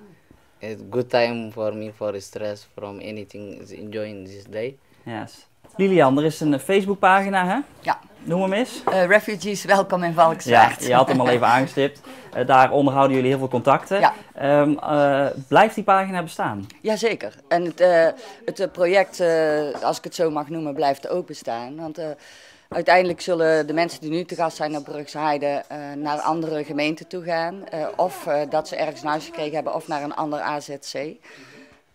It's good time for me for stress from anything is enjoying this day. Yes. Lilian, er is een Facebookpagina, hè? Ja. Noem hem eens. Eh, refugees, welkom in Ja, Valkenswaard. je had hem al even aangestipt. Eh, daar onderhouden jullie heel veel contacten. Ja. Ehm, eh, blijft die pagina bestaan? Jazeker. En het, eh, het project, eh, als ik het zo mag noemen, blijft ook bestaan. Want eh, uiteindelijk zullen de mensen die nu te gast zijn op Brugse Heide eh, naar andere gemeenten toe gaan. eh, of eh, dat ze ergens een huis gekregen hebben of naar een ander AZC.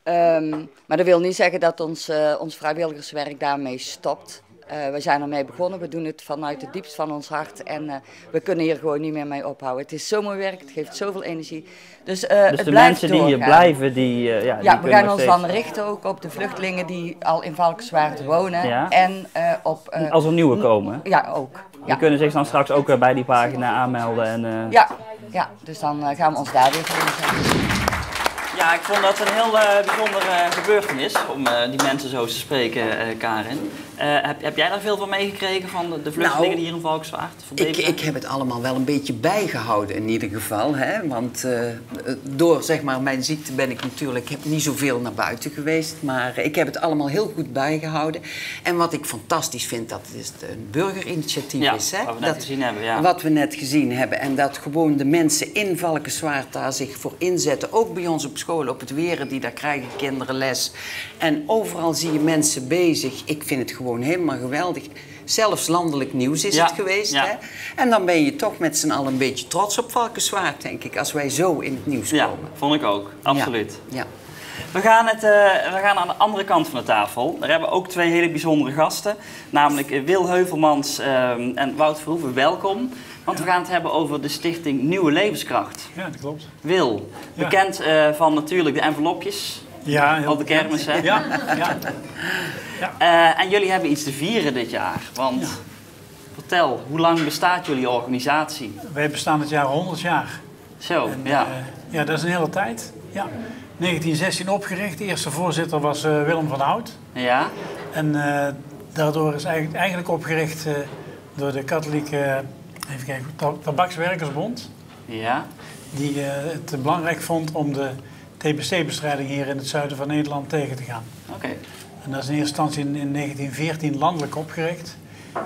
Ehm, maar dat wil niet zeggen dat ons, ons vrijwilligerswerk daarmee stopt. Eh, we zijn ermee begonnen, we doen het vanuit het diepst van ons hart en eh, we kunnen hier gewoon niet meer mee ophouden. Het is zo mooi werk, het geeft zoveel energie. Dus, eh, Dus het de blijft mensen die hier blijven, die, eh, ja, die Ja, we gaan ons steeds- dan richten ook op de vluchtelingen die al in Valkenswaard wonen. Ja. En eh, op... eh, Als er nieuwe komen. Ja, ook. Die Ja. kunnen zich dan straks ook bij die pagina aanmelden. En, eh, Ja, ja, dus dan gaan we ons daar weer voor inzetten. Ja, ik vond dat een heel bijzondere gebeurtenis om eh, die mensen zo te spreken, Karin. Eh, heb, heb jij daar veel van meegekregen van de, de vluchtelingen Nou, die hier in Valkenswaard Ik, ik heb het allemaal wel een beetje bijgehouden in ieder geval. Hè? Want eh, door zeg maar, mijn ziekte ben ik natuurlijk heb niet zoveel naar buiten geweest. Maar ik heb het allemaal heel goed bijgehouden. En wat ik fantastisch vind, dat het een burgerinitiatief Ja, is. Hè? wat we net dat, gezien hebben, ja. Wat we net gezien hebben. En dat gewoon de mensen in Valkenswaard daar zich voor inzetten. Ook bij ons op school, op het Weren, die daar krijgen kinderen les. En overal zie je mensen bezig. Ik vind het gewoon helemaal geweldig. Zelfs landelijk nieuws is Ja, het geweest. ja. Hè? En dan ben je toch met z'n allen een beetje trots op Valkenswaard, denk ik. Als wij zo in het nieuws Ja, komen. vond ik ook. Absoluut. Ja. We gaan, het, eh, we gaan aan de andere kant van de tafel. Daar hebben we ook twee hele bijzondere gasten. Namelijk Wil Heuvelmans ehm, en Wout Verhoeven. Welkom. Want we gaan het hebben over de stichting Nieuwe Levenskracht. Ja, dat klopt. Wil, Ja. bekend eh, van natuurlijk de envelopjes. Ja, op de kermis, hè? Ja, ja. Eh, en jullie hebben iets te vieren dit jaar. Want vertel, hoe lang bestaat jullie organisatie? Wij bestaan het jaar 100 jaar. Zo, En, ja. eh, ja, dat is een hele tijd. Ja. 1916 opgericht. De eerste voorzitter was eh, Willem van Hout. Ja? En daardoor is eigenlijk, eigenlijk opgericht door de katholieke even kijken, Ta- Tabakswerkersbond. Ja? Die het belangrijk vond om de TBC-bestrijding hier in het zuiden van Nederland tegen te gaan. Oké. En dat is in eerste instantie in, in 1914 landelijk opgericht.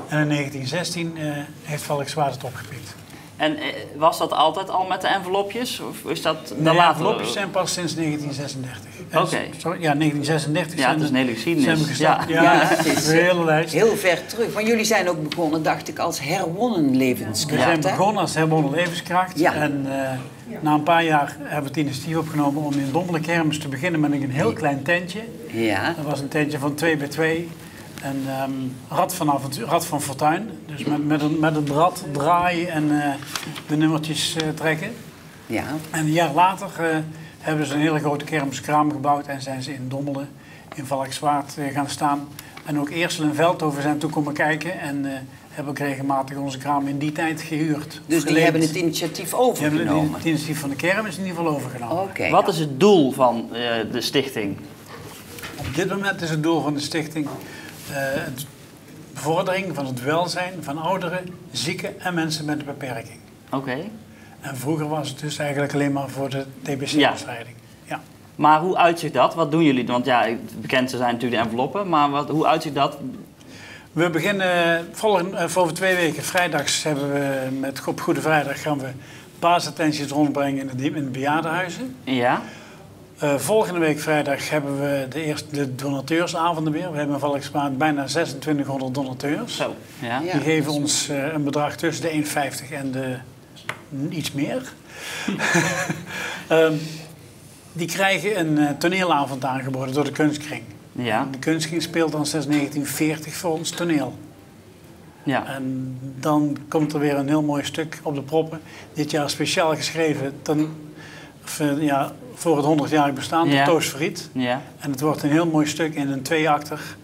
En in 1916 eh, heeft Valkenswaard het opgepikt. En eh, was dat altijd al met de envelopjes? Of is dat De dan later? envelopjes zijn pas sinds 1936. Eh, Oké. Sorry, ja, 1936 Ja, zijn het is de- een hele geschiedenis. zijn we gestart. Ja. Ja, Ja, het is, een hele lijst. Heel ver terug. Want jullie zijn ook begonnen, dacht ik, als herwonnen We levenskracht. zijn hè? begonnen als herwonnen levenskracht. Ja. En eh, na een paar jaar hebben we het initiatief opgenomen om in Dommelen Kermis te beginnen met een heel klein tentje. Ja. Dat was een tentje van 2 bij 2. En ehm, rad, van avontuur, rad van fortuin. Dus met, met, een, met een rad draaien en eh, de nummertjes eh, trekken. Ja. En een jaar later eh, hebben ze een hele grote kermiskraam gebouwd en zijn ze in Dommelen, in Valkenswaard eh, gaan staan. En ook Eersel en Veldhoven zijn toen komen kijken en eh, hebben ook regelmatig onze kraam in die tijd gehuurd. Dus die hebben het initiatief Die hebben overgenomen. het initiatief van de kermis in ieder geval overgenomen. Oké. Wat is het doel van eh, de stichting? Op dit moment is het doel van de stichting eh, het bevordering van het welzijn van ouderen, zieken en mensen met een beperking. Oké. En vroeger was het dus eigenlijk alleen maar voor de TBC-bestrijding. Ja. Maar hoe uitzicht dat? Wat doen jullie? Want ja, het bekendste zijn natuurlijk de enveloppen, maar wat, hoe uitzicht dat? We beginnen volgende, eh, voor over twee weken, vrijdags, hebben we met op Goede Vrijdag gaan we basisattenties rondbrengen in de, die- in de bejaardenhuizen. Ja. Eh, volgende week vrijdag hebben we de eerste de donateursavonden weer. We hebben in Valkenswaard bijna 2600 donateurs. Zo, ja. Die Ja, geven ons eh, een bedrag tussen de 1,50 en de iets meer. Ehm, die krijgen een eh, toneelavond aangeboden door de kunstkring. Ja. De kunstkring speelt dan sinds 1940 voor ons toneel. Ja. En dan komt er weer een heel mooi stuk op de proppen. Dit jaar speciaal geschreven ten, of, eh, ja, voor het 100-jarig bestaan Ja. door Toos Verriet. Ja. En het wordt een heel mooi stuk in een tweeakter.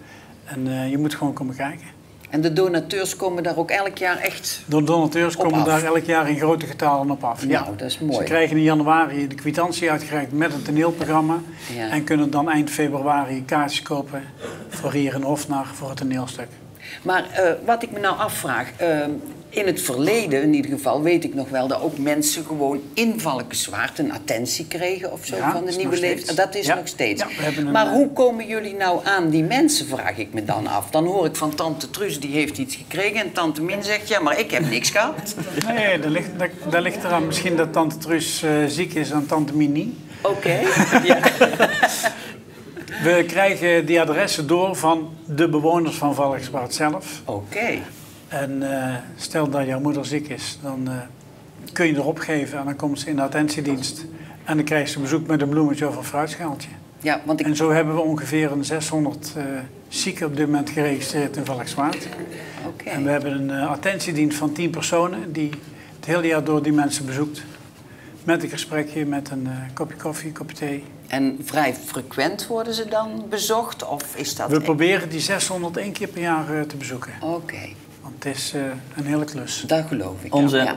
En eh, je moet gewoon komen kijken. En de donateurs komen daar ook elk jaar echt De donateurs komen daar elk jaar in grote getalen op af. Ja. Nou, dat is mooi. Ze krijgen in januari de kwitantie uitgereikt met een toneelprogramma. Ja. En kunnen dan eind februari kaartjes kopen voor hier in Hofnar voor het toneelstuk. Maar eh, wat ik me nou afvraag, eh, in het verleden in ieder geval weet ik nog wel dat ook mensen gewoon in Valkenswaard een attentie kregen of zo Ja, van de nieuwe leeftijd. Dat is Ja. nog steeds. Ja, maar eh, hoe komen jullie nou aan die mensen, vraag ik me dan af. Dan hoor ik van tante Truus, die heeft iets gekregen en tante Min zegt, ja, maar ik heb niks gehad. Nee, dat ligt, dat, dat ligt eraan misschien dat tante Truus eh, ziek is en tante Mini. Oké, ja. We krijgen die adressen door van de bewoners van Valkenswaard zelf. Oké. En eh, stel dat jouw moeder ziek is, dan eh, kun je erop geven en dan komt ze in de attentiedienst. En dan krijgt ze bezoek met een bloemetje of een fruitschaaltje. Ja, want ik... En zo hebben we ongeveer een 600 eh, zieken op dit moment geregistreerd in Valkswaard. Oké. En we hebben een attentiedienst van 10 personen die het hele jaar door die mensen bezoekt. Met een gesprekje, met een kopje koffie, een kopje thee. En vrij frequent worden ze dan bezocht of is dat... We proberen die 600 één keer per jaar te bezoeken. Oké, Want het is eh, een hele klus. dat geloof ik. Onze ja.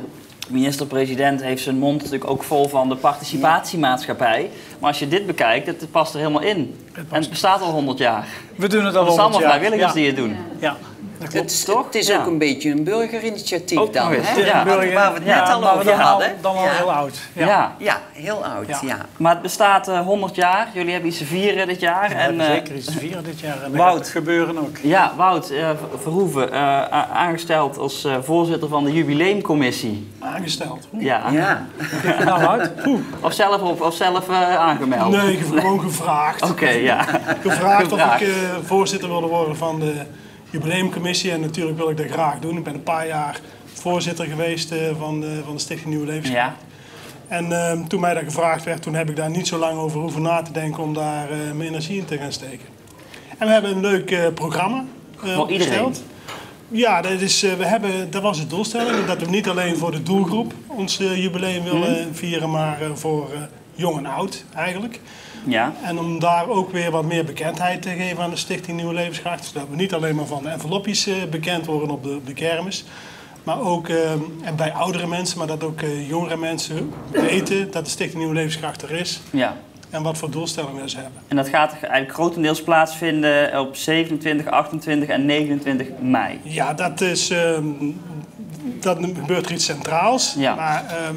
minister-president heeft zijn mond natuurlijk ook vol van de participatiemaatschappij. Maar als je dit bekijkt, het past er helemaal in. En het bestaat al 100 jaar. We doen het al Het zijn 100 allemaal jaar. vrijwilligers Ja. die het doen. Ja, dat klopt. Het, is- toch? het is Ja. ook een beetje een burgerinitiatief Ook dan, hè? Ja. Waar- Burger- Waar we het ja, net al over dan al- hadden. Dan al ja. heel oud. Ja. Ja. Ja, heel oud, ja. Ja. Maar het bestaat eh, 100 jaar. Jullie hebben iets te vieren dit jaar. En, eh, zeker iets te vieren dit jaar. En Wout. gebeuren ook. Ja, Wout eh, Verhoeven, eh, aangesteld als eh, voorzitter van de jubileumcommissie. Aangesteld. Oeh. Ja. Ja. Nou, Wout. Of zelf, op, of zelf eh, aangemeld? Nee, gewoon gevraagd. Oké, ja. Gevraagd of Gevraagd. ik eh, voorzitter wilde worden van de jubileumcommissie. En natuurlijk wil ik dat graag doen. Ik ben een paar jaar voorzitter geweest eh, van, de, van de Stichting Nieuwe Levenskracht. Ja. En ehm, toen mij dat gevraagd werd, toen heb ik daar niet zo lang over hoeven na te denken om daar eh, mijn energie in te gaan steken. En we hebben een leuk eh, programma eh, Voor iedereen? Ja, dat, is, eh, we hebben, dat was de doelstelling. Dat we niet alleen voor de doelgroep ons eh, jubileum willen Mhm. vieren, maar eh, voor eh, jong en oud eigenlijk. Ja. En om daar ook weer wat meer bekendheid te geven aan de Stichting Nieuwe Levensgracht. Zodat we niet alleen maar van de envelopjes eh, bekend worden op de, op de kermis. Maar ook eh, en bij oudere mensen, maar dat ook eh, jongere mensen weten dat de Stichting Nieuwe Levensgracht er is. ja. En wat voor doelstellingen ze hebben. En dat gaat eigenlijk grotendeels plaatsvinden op 27, 28 en 29 mei. Ja, dat is. ehm, dat gebeurt er iets centraals. Ja. Maar ehm,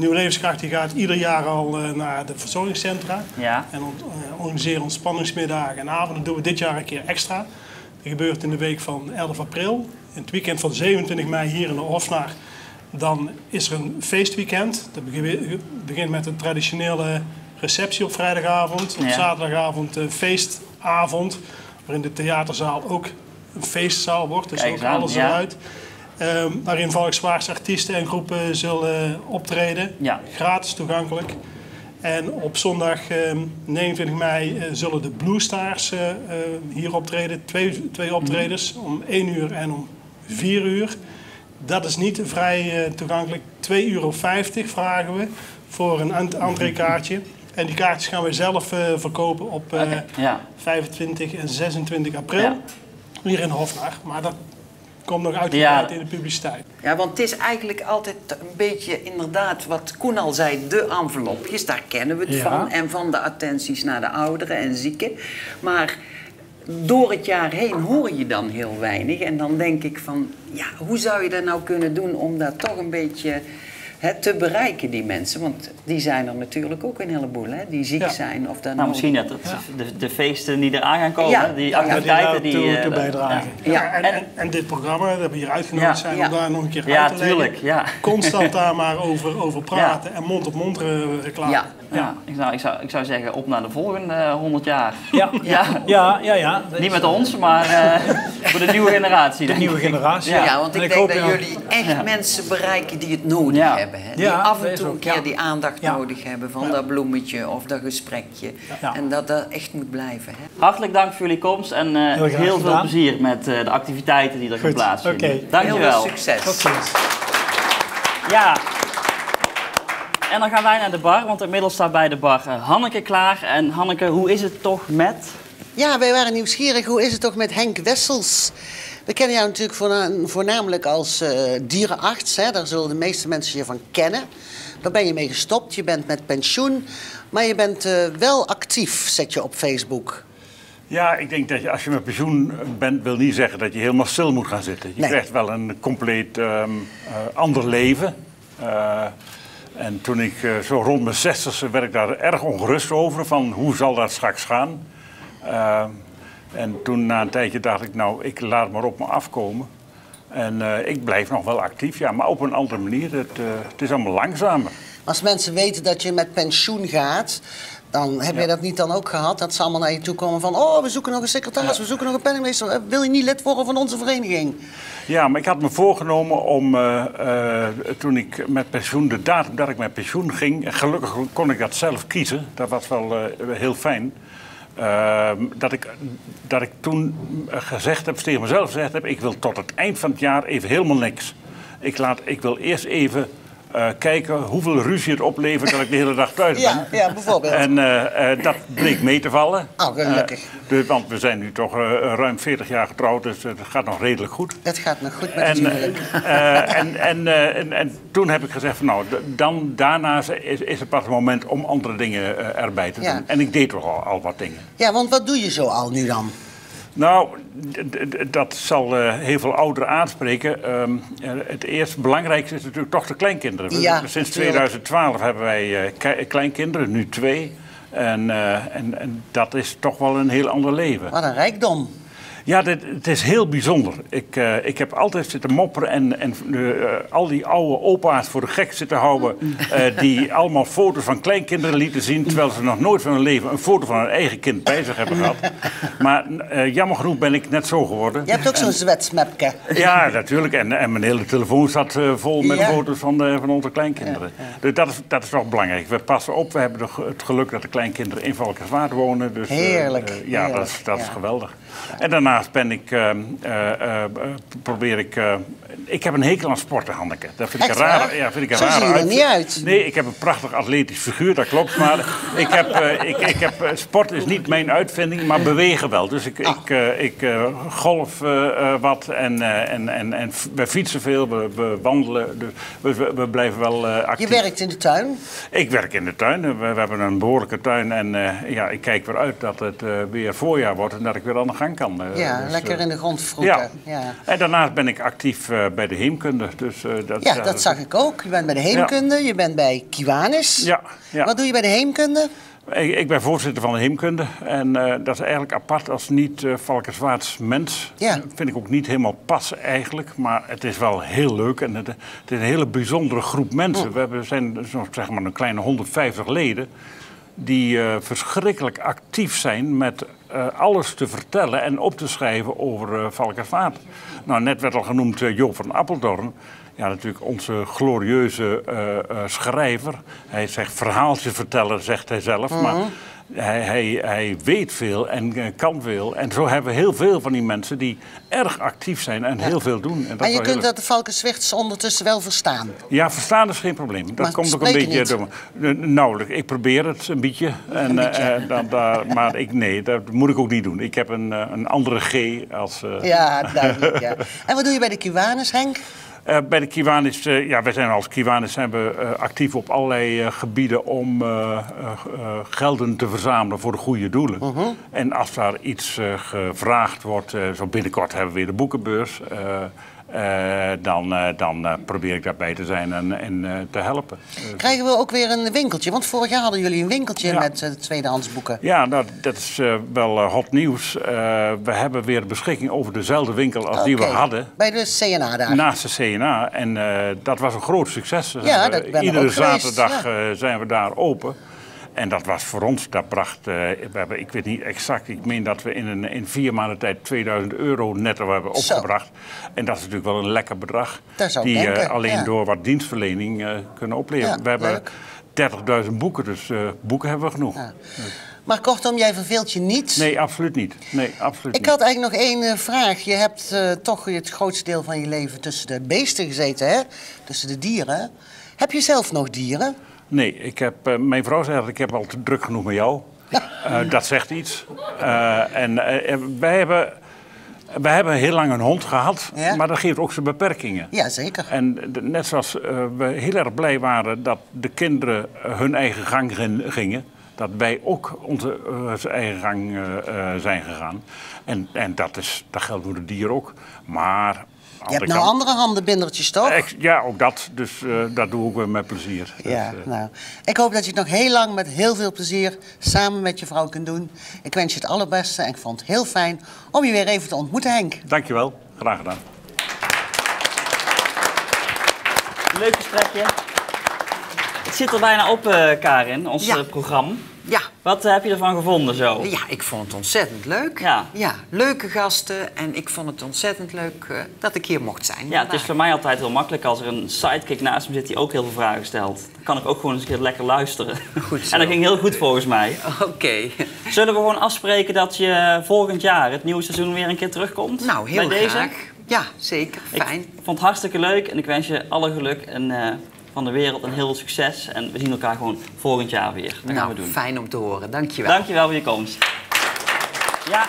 Nieuwe Levenskracht die gaat ieder jaar al eh, naar de verzorgingscentra. Ja. En ont- eh, organiseren ontspanningsmiddagen en avonden. Dat doen we dit jaar een keer extra. Dat gebeurt in de week van 11 april. In het weekend van 27 mei hier in de Hofnar. Dan is er een feestweekend. Dat begint met een traditionele receptie op vrijdagavond. Op Ja. zaterdagavond een feestavond. Waarin de theaterzaal ook een feestzaal wordt. Dus Kijk ook alles ja. eruit. Ehm, waarin Valkswaardse artiesten en groepen zullen optreden. Ja. Gratis toegankelijk. En op zondag ehm, 29 mei eh, zullen de Blue Stars eh, eh, hier optreden. Twee, twee optredens om 1 uur en om 4 uur. Dat is niet vrij toegankelijk. 2,50 euro vragen we voor een ent- entreekaartje. En die kaartjes gaan wij zelf verkopen op eh, Ja. 25 en 26 april. Ja. Hier in Hofnar. Maar dat komt nog uitgebreid Ja. in de publiciteit. Ja, want het is eigenlijk altijd een beetje inderdaad wat Koen al zei, de envelopjes, daar kennen we het Ja. van. En van de attenties naar de ouderen en zieken. Maar door het jaar heen hoor je dan heel weinig. En dan denk ik van, ja, hoe zou je dat nou kunnen doen om dat toch een beetje hè, te bereiken, die mensen? Want die zijn er natuurlijk ook een heleboel, hè, die ziek zijn. Of dan Nou, misschien dat het, de, de feesten die eraan gaan komen, Ja. die die activiteiten die... daartoe eh, bijdragen. Ja. Ja, en, en, en dit programma, dat we hier uitgenodigd Ja. zijn Ja. om daar nog een keer Ja, uit te leggen. tuurlijk, ja. Constant daar maar over, over praten en mond-op-mond eh, reclame. Ja. Ik, zou, ik, zou, ik zou zeggen op naar de volgende eh, 100 jaar. Ja, ja, ja, ja. ja. Niet met ons, maar eh, voor de nieuwe generatie. De nieuwe generatie, Ja, want ik, En ik denk hoop dat ja- jullie echt mensen bereiken die het nodig Ja. hebben. Hè? Die Ja, af en toe een keer ja. die aandacht Ja. nodig hebben van dat bloemetje of dat gesprekje. Ja. En dat dat echt moet blijven. Hè? Hartelijk dank voor jullie komst en eh, Heel veel gedaan. plezier met eh, de activiteiten die er gaan Goed, plaatsvinden. oké. Dankjewel. Heel veel succes. Tot ziens. Ja. En dan gaan wij naar de bar, want inmiddels staat bij de bar eh, Hanneke klaar. En Hanneke, hoe is het toch met... Ja, wij waren nieuwsgierig. Hoe is het toch met Henk Wessels? We kennen jou natuurlijk voorna- voornamelijk als eh, dierenarts. Hè? Daar zullen de meeste mensen je van kennen. Daar ben je mee gestopt. Je bent met pensioen. Maar je bent eh, wel actief, zet je op Facebook. Ja, ik denk dat je, als je met pensioen bent, wil niet zeggen dat je helemaal stil moet gaan zitten. Je Nee. krijgt wel een compleet ehm, eh, ander leven. En toen ik eh, zo rond mijn zestigste werd ik daar erg ongerust over, van hoe zal dat straks gaan. Eh, en toen na een tijdje dacht ik, nou, ik laat maar op me afkomen. En eh, ik blijf nog wel actief, ja, maar op een andere manier. Het, het is allemaal langzamer. Als mensen weten dat je met pensioen gaat... dan heb je dat niet dan ook gehad? Dat ze allemaal naar je toe komen van... oh, we zoeken nog een secretaris, we zoeken nog een penningmeester. Eh, Wil je niet lid worden van onze vereniging? Ja, maar ik had me voorgenomen om eh, eh, toen ik met pensioen, de datum dat ik met pensioen ging, gelukkig kon ik dat zelf kiezen, dat was wel heel fijn. eh, dat, ik, dat ik toen gezegd heb, tegen mezelf gezegd heb, ik wil tot het eind van het jaar even helemaal niks. Ik, laat, ik wil eerst even eh, kijken hoeveel ruzie het oplevert dat ik de hele dag thuis ben. Ja, ja bijvoorbeeld. En eh, eh, dat bleek mee te vallen. Oh, gelukkig. Dus, want we zijn nu toch ruim 40 jaar getrouwd, dus het gaat nog redelijk goed. Het gaat nog goed met En, en, en, en, en toen heb ik gezegd van nou, dan, daarna is, is het pas het moment om andere dingen erbij te doen. Ja. En ik deed toch al, al wat dingen. Ja, want wat doe je zo al nu dan? Nou, dat zal eh, heel veel ouderen aanspreken. Ehm, eh, het eerste belangrijkste is natuurlijk toch de kleinkinderen. Ja, Sinds natuurlijk. 2012 hebben wij eh, kleinkinderen, nu twee. En, en, en dat is toch wel een heel ander leven. Wat een rijkdom. Ja, dit, het is heel bijzonder. Ik, eh, ik heb altijd zitten mopperen en, en eh, al die oude opa's voor de gek zitten houden. eh, die allemaal foto's van kleinkinderen lieten zien. terwijl ze nog nooit van hun leven een foto van hun eigen kind bij zich hebben gehad. Maar eh, jammer genoeg ben ik net zo geworden. Je hebt ook zo'n zwetsmapje. Ja, natuurlijk. En, en mijn hele telefoon zat eh, vol met Ja. foto's van, de, van onze kleinkinderen. Dus dat is, dat is toch belangrijk. We passen op. We hebben de het geluk dat de kleinkinderen in Valkenswaard wonen. Dus, eh, Heerlijk, ja, dat, is, dat is ja. geweldig. En daarnaast ben ik, eh, eh, eh, probeer ik... ik heb een hekel aan sporten, Hanneke. Dat vind ik een rare, ja, vind ik een rare er niet uit. Nee, ik heb een prachtig atletisch figuur, dat klopt. Maar ik heb, ik, ik heb, sport is niet mijn uitvinding, maar bewegen wel. Dus ik, Ah. ik, ik golf wat en, en, en, en we fietsen veel, we, we wandelen. Dus we, we, blijven wel eh, Je actief. werkt in de tuin. Ik werk in de tuin. We, we hebben een behoorlijke tuin. En ja, ik kijk weer uit dat het weer voorjaar wordt en dat ik weer aan de gang kan. eh, Ja, dus, lekker eh, in de grond vroeten. ja. Ja. En daarnaast ben ik actief eh, bij de heemkunde. Dus, dat, Ja, dat zag ik ook. Je bent bij de heemkunde, je bent bij Kiwanis. Ja, ja. Wat doe je bij de heemkunde? Ik, ik ben voorzitter van de heemkunde. En dat is eigenlijk apart als niet Valkenswaards mens. Ja. Dat vind ik ook niet helemaal passen eigenlijk. Maar het is wel heel leuk. En het, het is een hele bijzondere groep mensen. We hebben, zijn zeg maar een kleine 150 leden. Die verschrikkelijk actief zijn met eh, alles te vertellen en op te schrijven over eh Valkenswaard. Nou, net werd al genoemd eh, Joop van Appeldoorn. Ja, natuurlijk onze glorieuze schrijver. Hij zegt verhaaltje vertellen, zegt hij zelf. Maar Mhm. Hij, hij, hij weet veel en eh, kan veel. En zo hebben we heel veel van die mensen die erg actief zijn en heel veel doen. En, dat En je kunt heel- dat de Valkenswichts ondertussen wel verstaan. Ja, verstaan is geen probleem. Dat Maar komt ook een beetje door. Eh, Nauwelijks. Ik probeer het een beetje. En, beetje. eh, dan, daar- maar ik, nee, dat moet ik ook niet doen. Ik heb een, eh, een andere G als. eh, Ja, duidelijk. Ja. En wat doe je bij de Kiwanis, Henk? Eh, bij de Kiwanis, eh, ja, wij zijn als Kiwanis zijn we eh, actief op allerlei gebieden om gelden te verzamelen voor de goede doelen. Mhm. En als daar iets gevraagd wordt, zo binnenkort hebben we weer de boekenbeurs, eh, dan, eh, dan eh, probeer ik daarbij te zijn en, en te helpen. Krijgen we ook weer een winkeltje? Want vorig jaar hadden jullie een winkeltje met eh, tweedehands boeken. Ja, nou, dat is wel hot nieuws. We hebben weer beschikking over dezelfde winkel als die we hadden. Bij de CNA daar. Naast de CNA. En dat was een groot succes. Ja, dat ben Iedere zaterdag ja. zijn we daar open. En dat was voor ons, dat bracht, we hebben, ik weet niet exact, ik meen dat we in, een, in vier maanden tijd 2000 euro netto hebben Zo. opgebracht. En dat is natuurlijk wel een lekker bedrag. Dat zou ik die eh, denken, alleen ja. door wat dienstverlening eh, kunnen opleveren. Ja, we hebben leuk. 30.000 boeken, dus boeken hebben we genoeg. Maar kortom, jij verveelt je niet. Nee, absoluut niet. Nee, absoluut Ik had eigenlijk nog één vraag. Je hebt toch het grootste deel van je leven tussen de beesten gezeten, hè? Tussen de dieren. Heb je zelf nog dieren? Nee, ik heb, eh, mijn vrouw zegt ik heb al te druk genoeg met jou. Eh, dat zegt iets. Eh, en wij, hebben, wij hebben heel lang een hond gehad, maar dat geeft ook zijn beperkingen. Ja, zeker. En de- net zoals we heel erg blij waren dat de kinderen hun eigen gang gin- gingen, dat wij ook onze eigen gang zijn gegaan. En, en dat, is, dat geldt voor de dieren ook. Maar. Je hebt nou andere handenbindertjes, toch? Ja, ook dat. Dus eh, dat doe ik met plezier. Ja, Dus, eh, nou. Ik hoop dat je het nog heel lang met heel veel plezier samen met je vrouw kunt doen. Ik wens je het allerbeste en ik vond het heel fijn om je weer even te ontmoeten, Henk. Dankjewel. Graag gedaan. Leuk gesprekje. Het zit er bijna op, eh, Karin, ons Ja. eh, programma. Ja. Wat eh, heb je ervan gevonden zo? Ja, ik vond het ontzettend leuk. Ja. ja leuke gasten. En ik vond het ontzettend leuk dat ik hier mocht zijn. Ja, het is voor mij altijd heel makkelijk als er een sidekick naast me zit die ook heel veel vragen stelt. Dan kan ik ook gewoon eens een keer lekker luisteren. Goed zo. En dat ging heel goed volgens mij. Oké. Zullen we gewoon afspreken dat je volgend jaar, het nieuwe seizoen, weer een keer terugkomt? Nou, heel bij deze? graag. Ja, zeker. Fijn. Ik vond het hartstikke leuk en ik wens je alle geluk en, van de wereld en heel veel succes. En we zien elkaar gewoon volgend jaar weer. Dat gaan Nou, we doen. fijn om te horen. Dankjewel. Dankjewel voor je komst. Ja,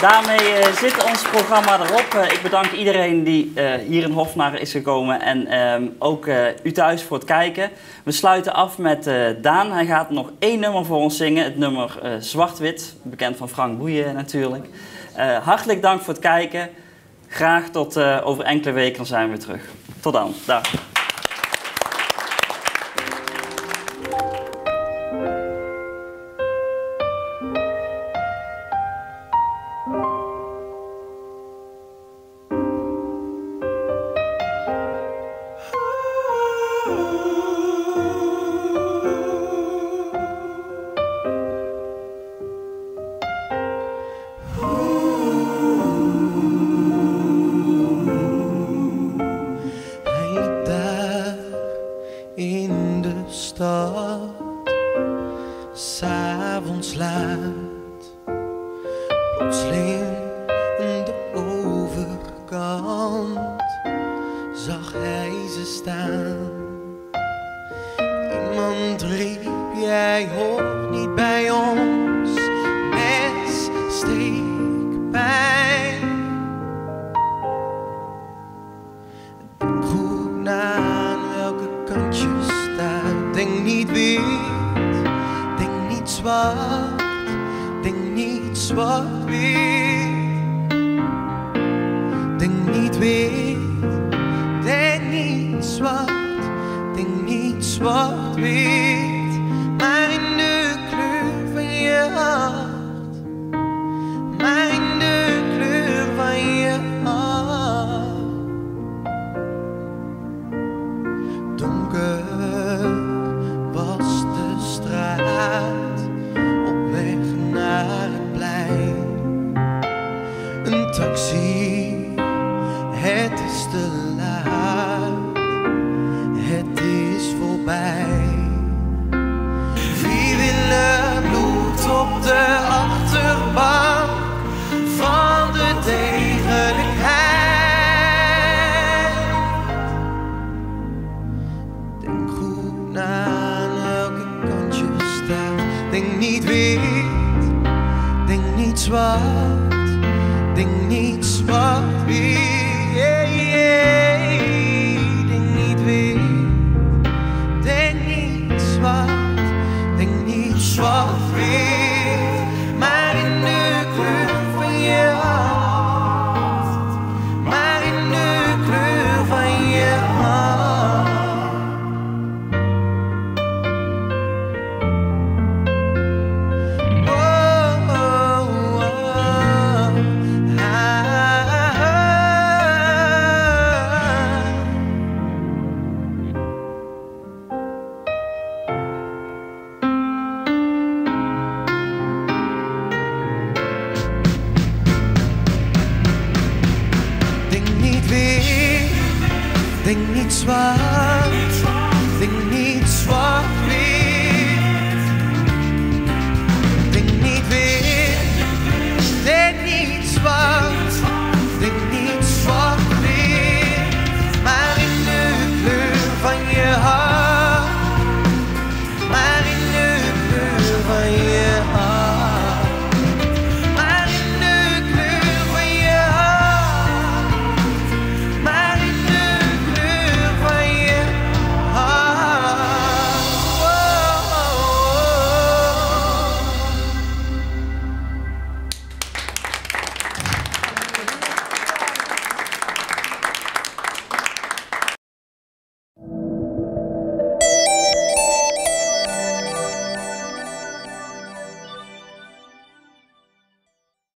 daarmee eh, zit ons programma erop. Eh, ik bedank iedereen die eh, hier in Hofnarren is gekomen en ehm, ook u thuis voor het kijken. We sluiten af met Daan. Hij gaat nog één nummer voor ons zingen. Het nummer Zwart-Wit, bekend van Frank Boeien natuurlijk. Hartelijk dank voor het kijken. Graag tot over enkele weken, dan zijn we weer terug. Tot dan. Dag.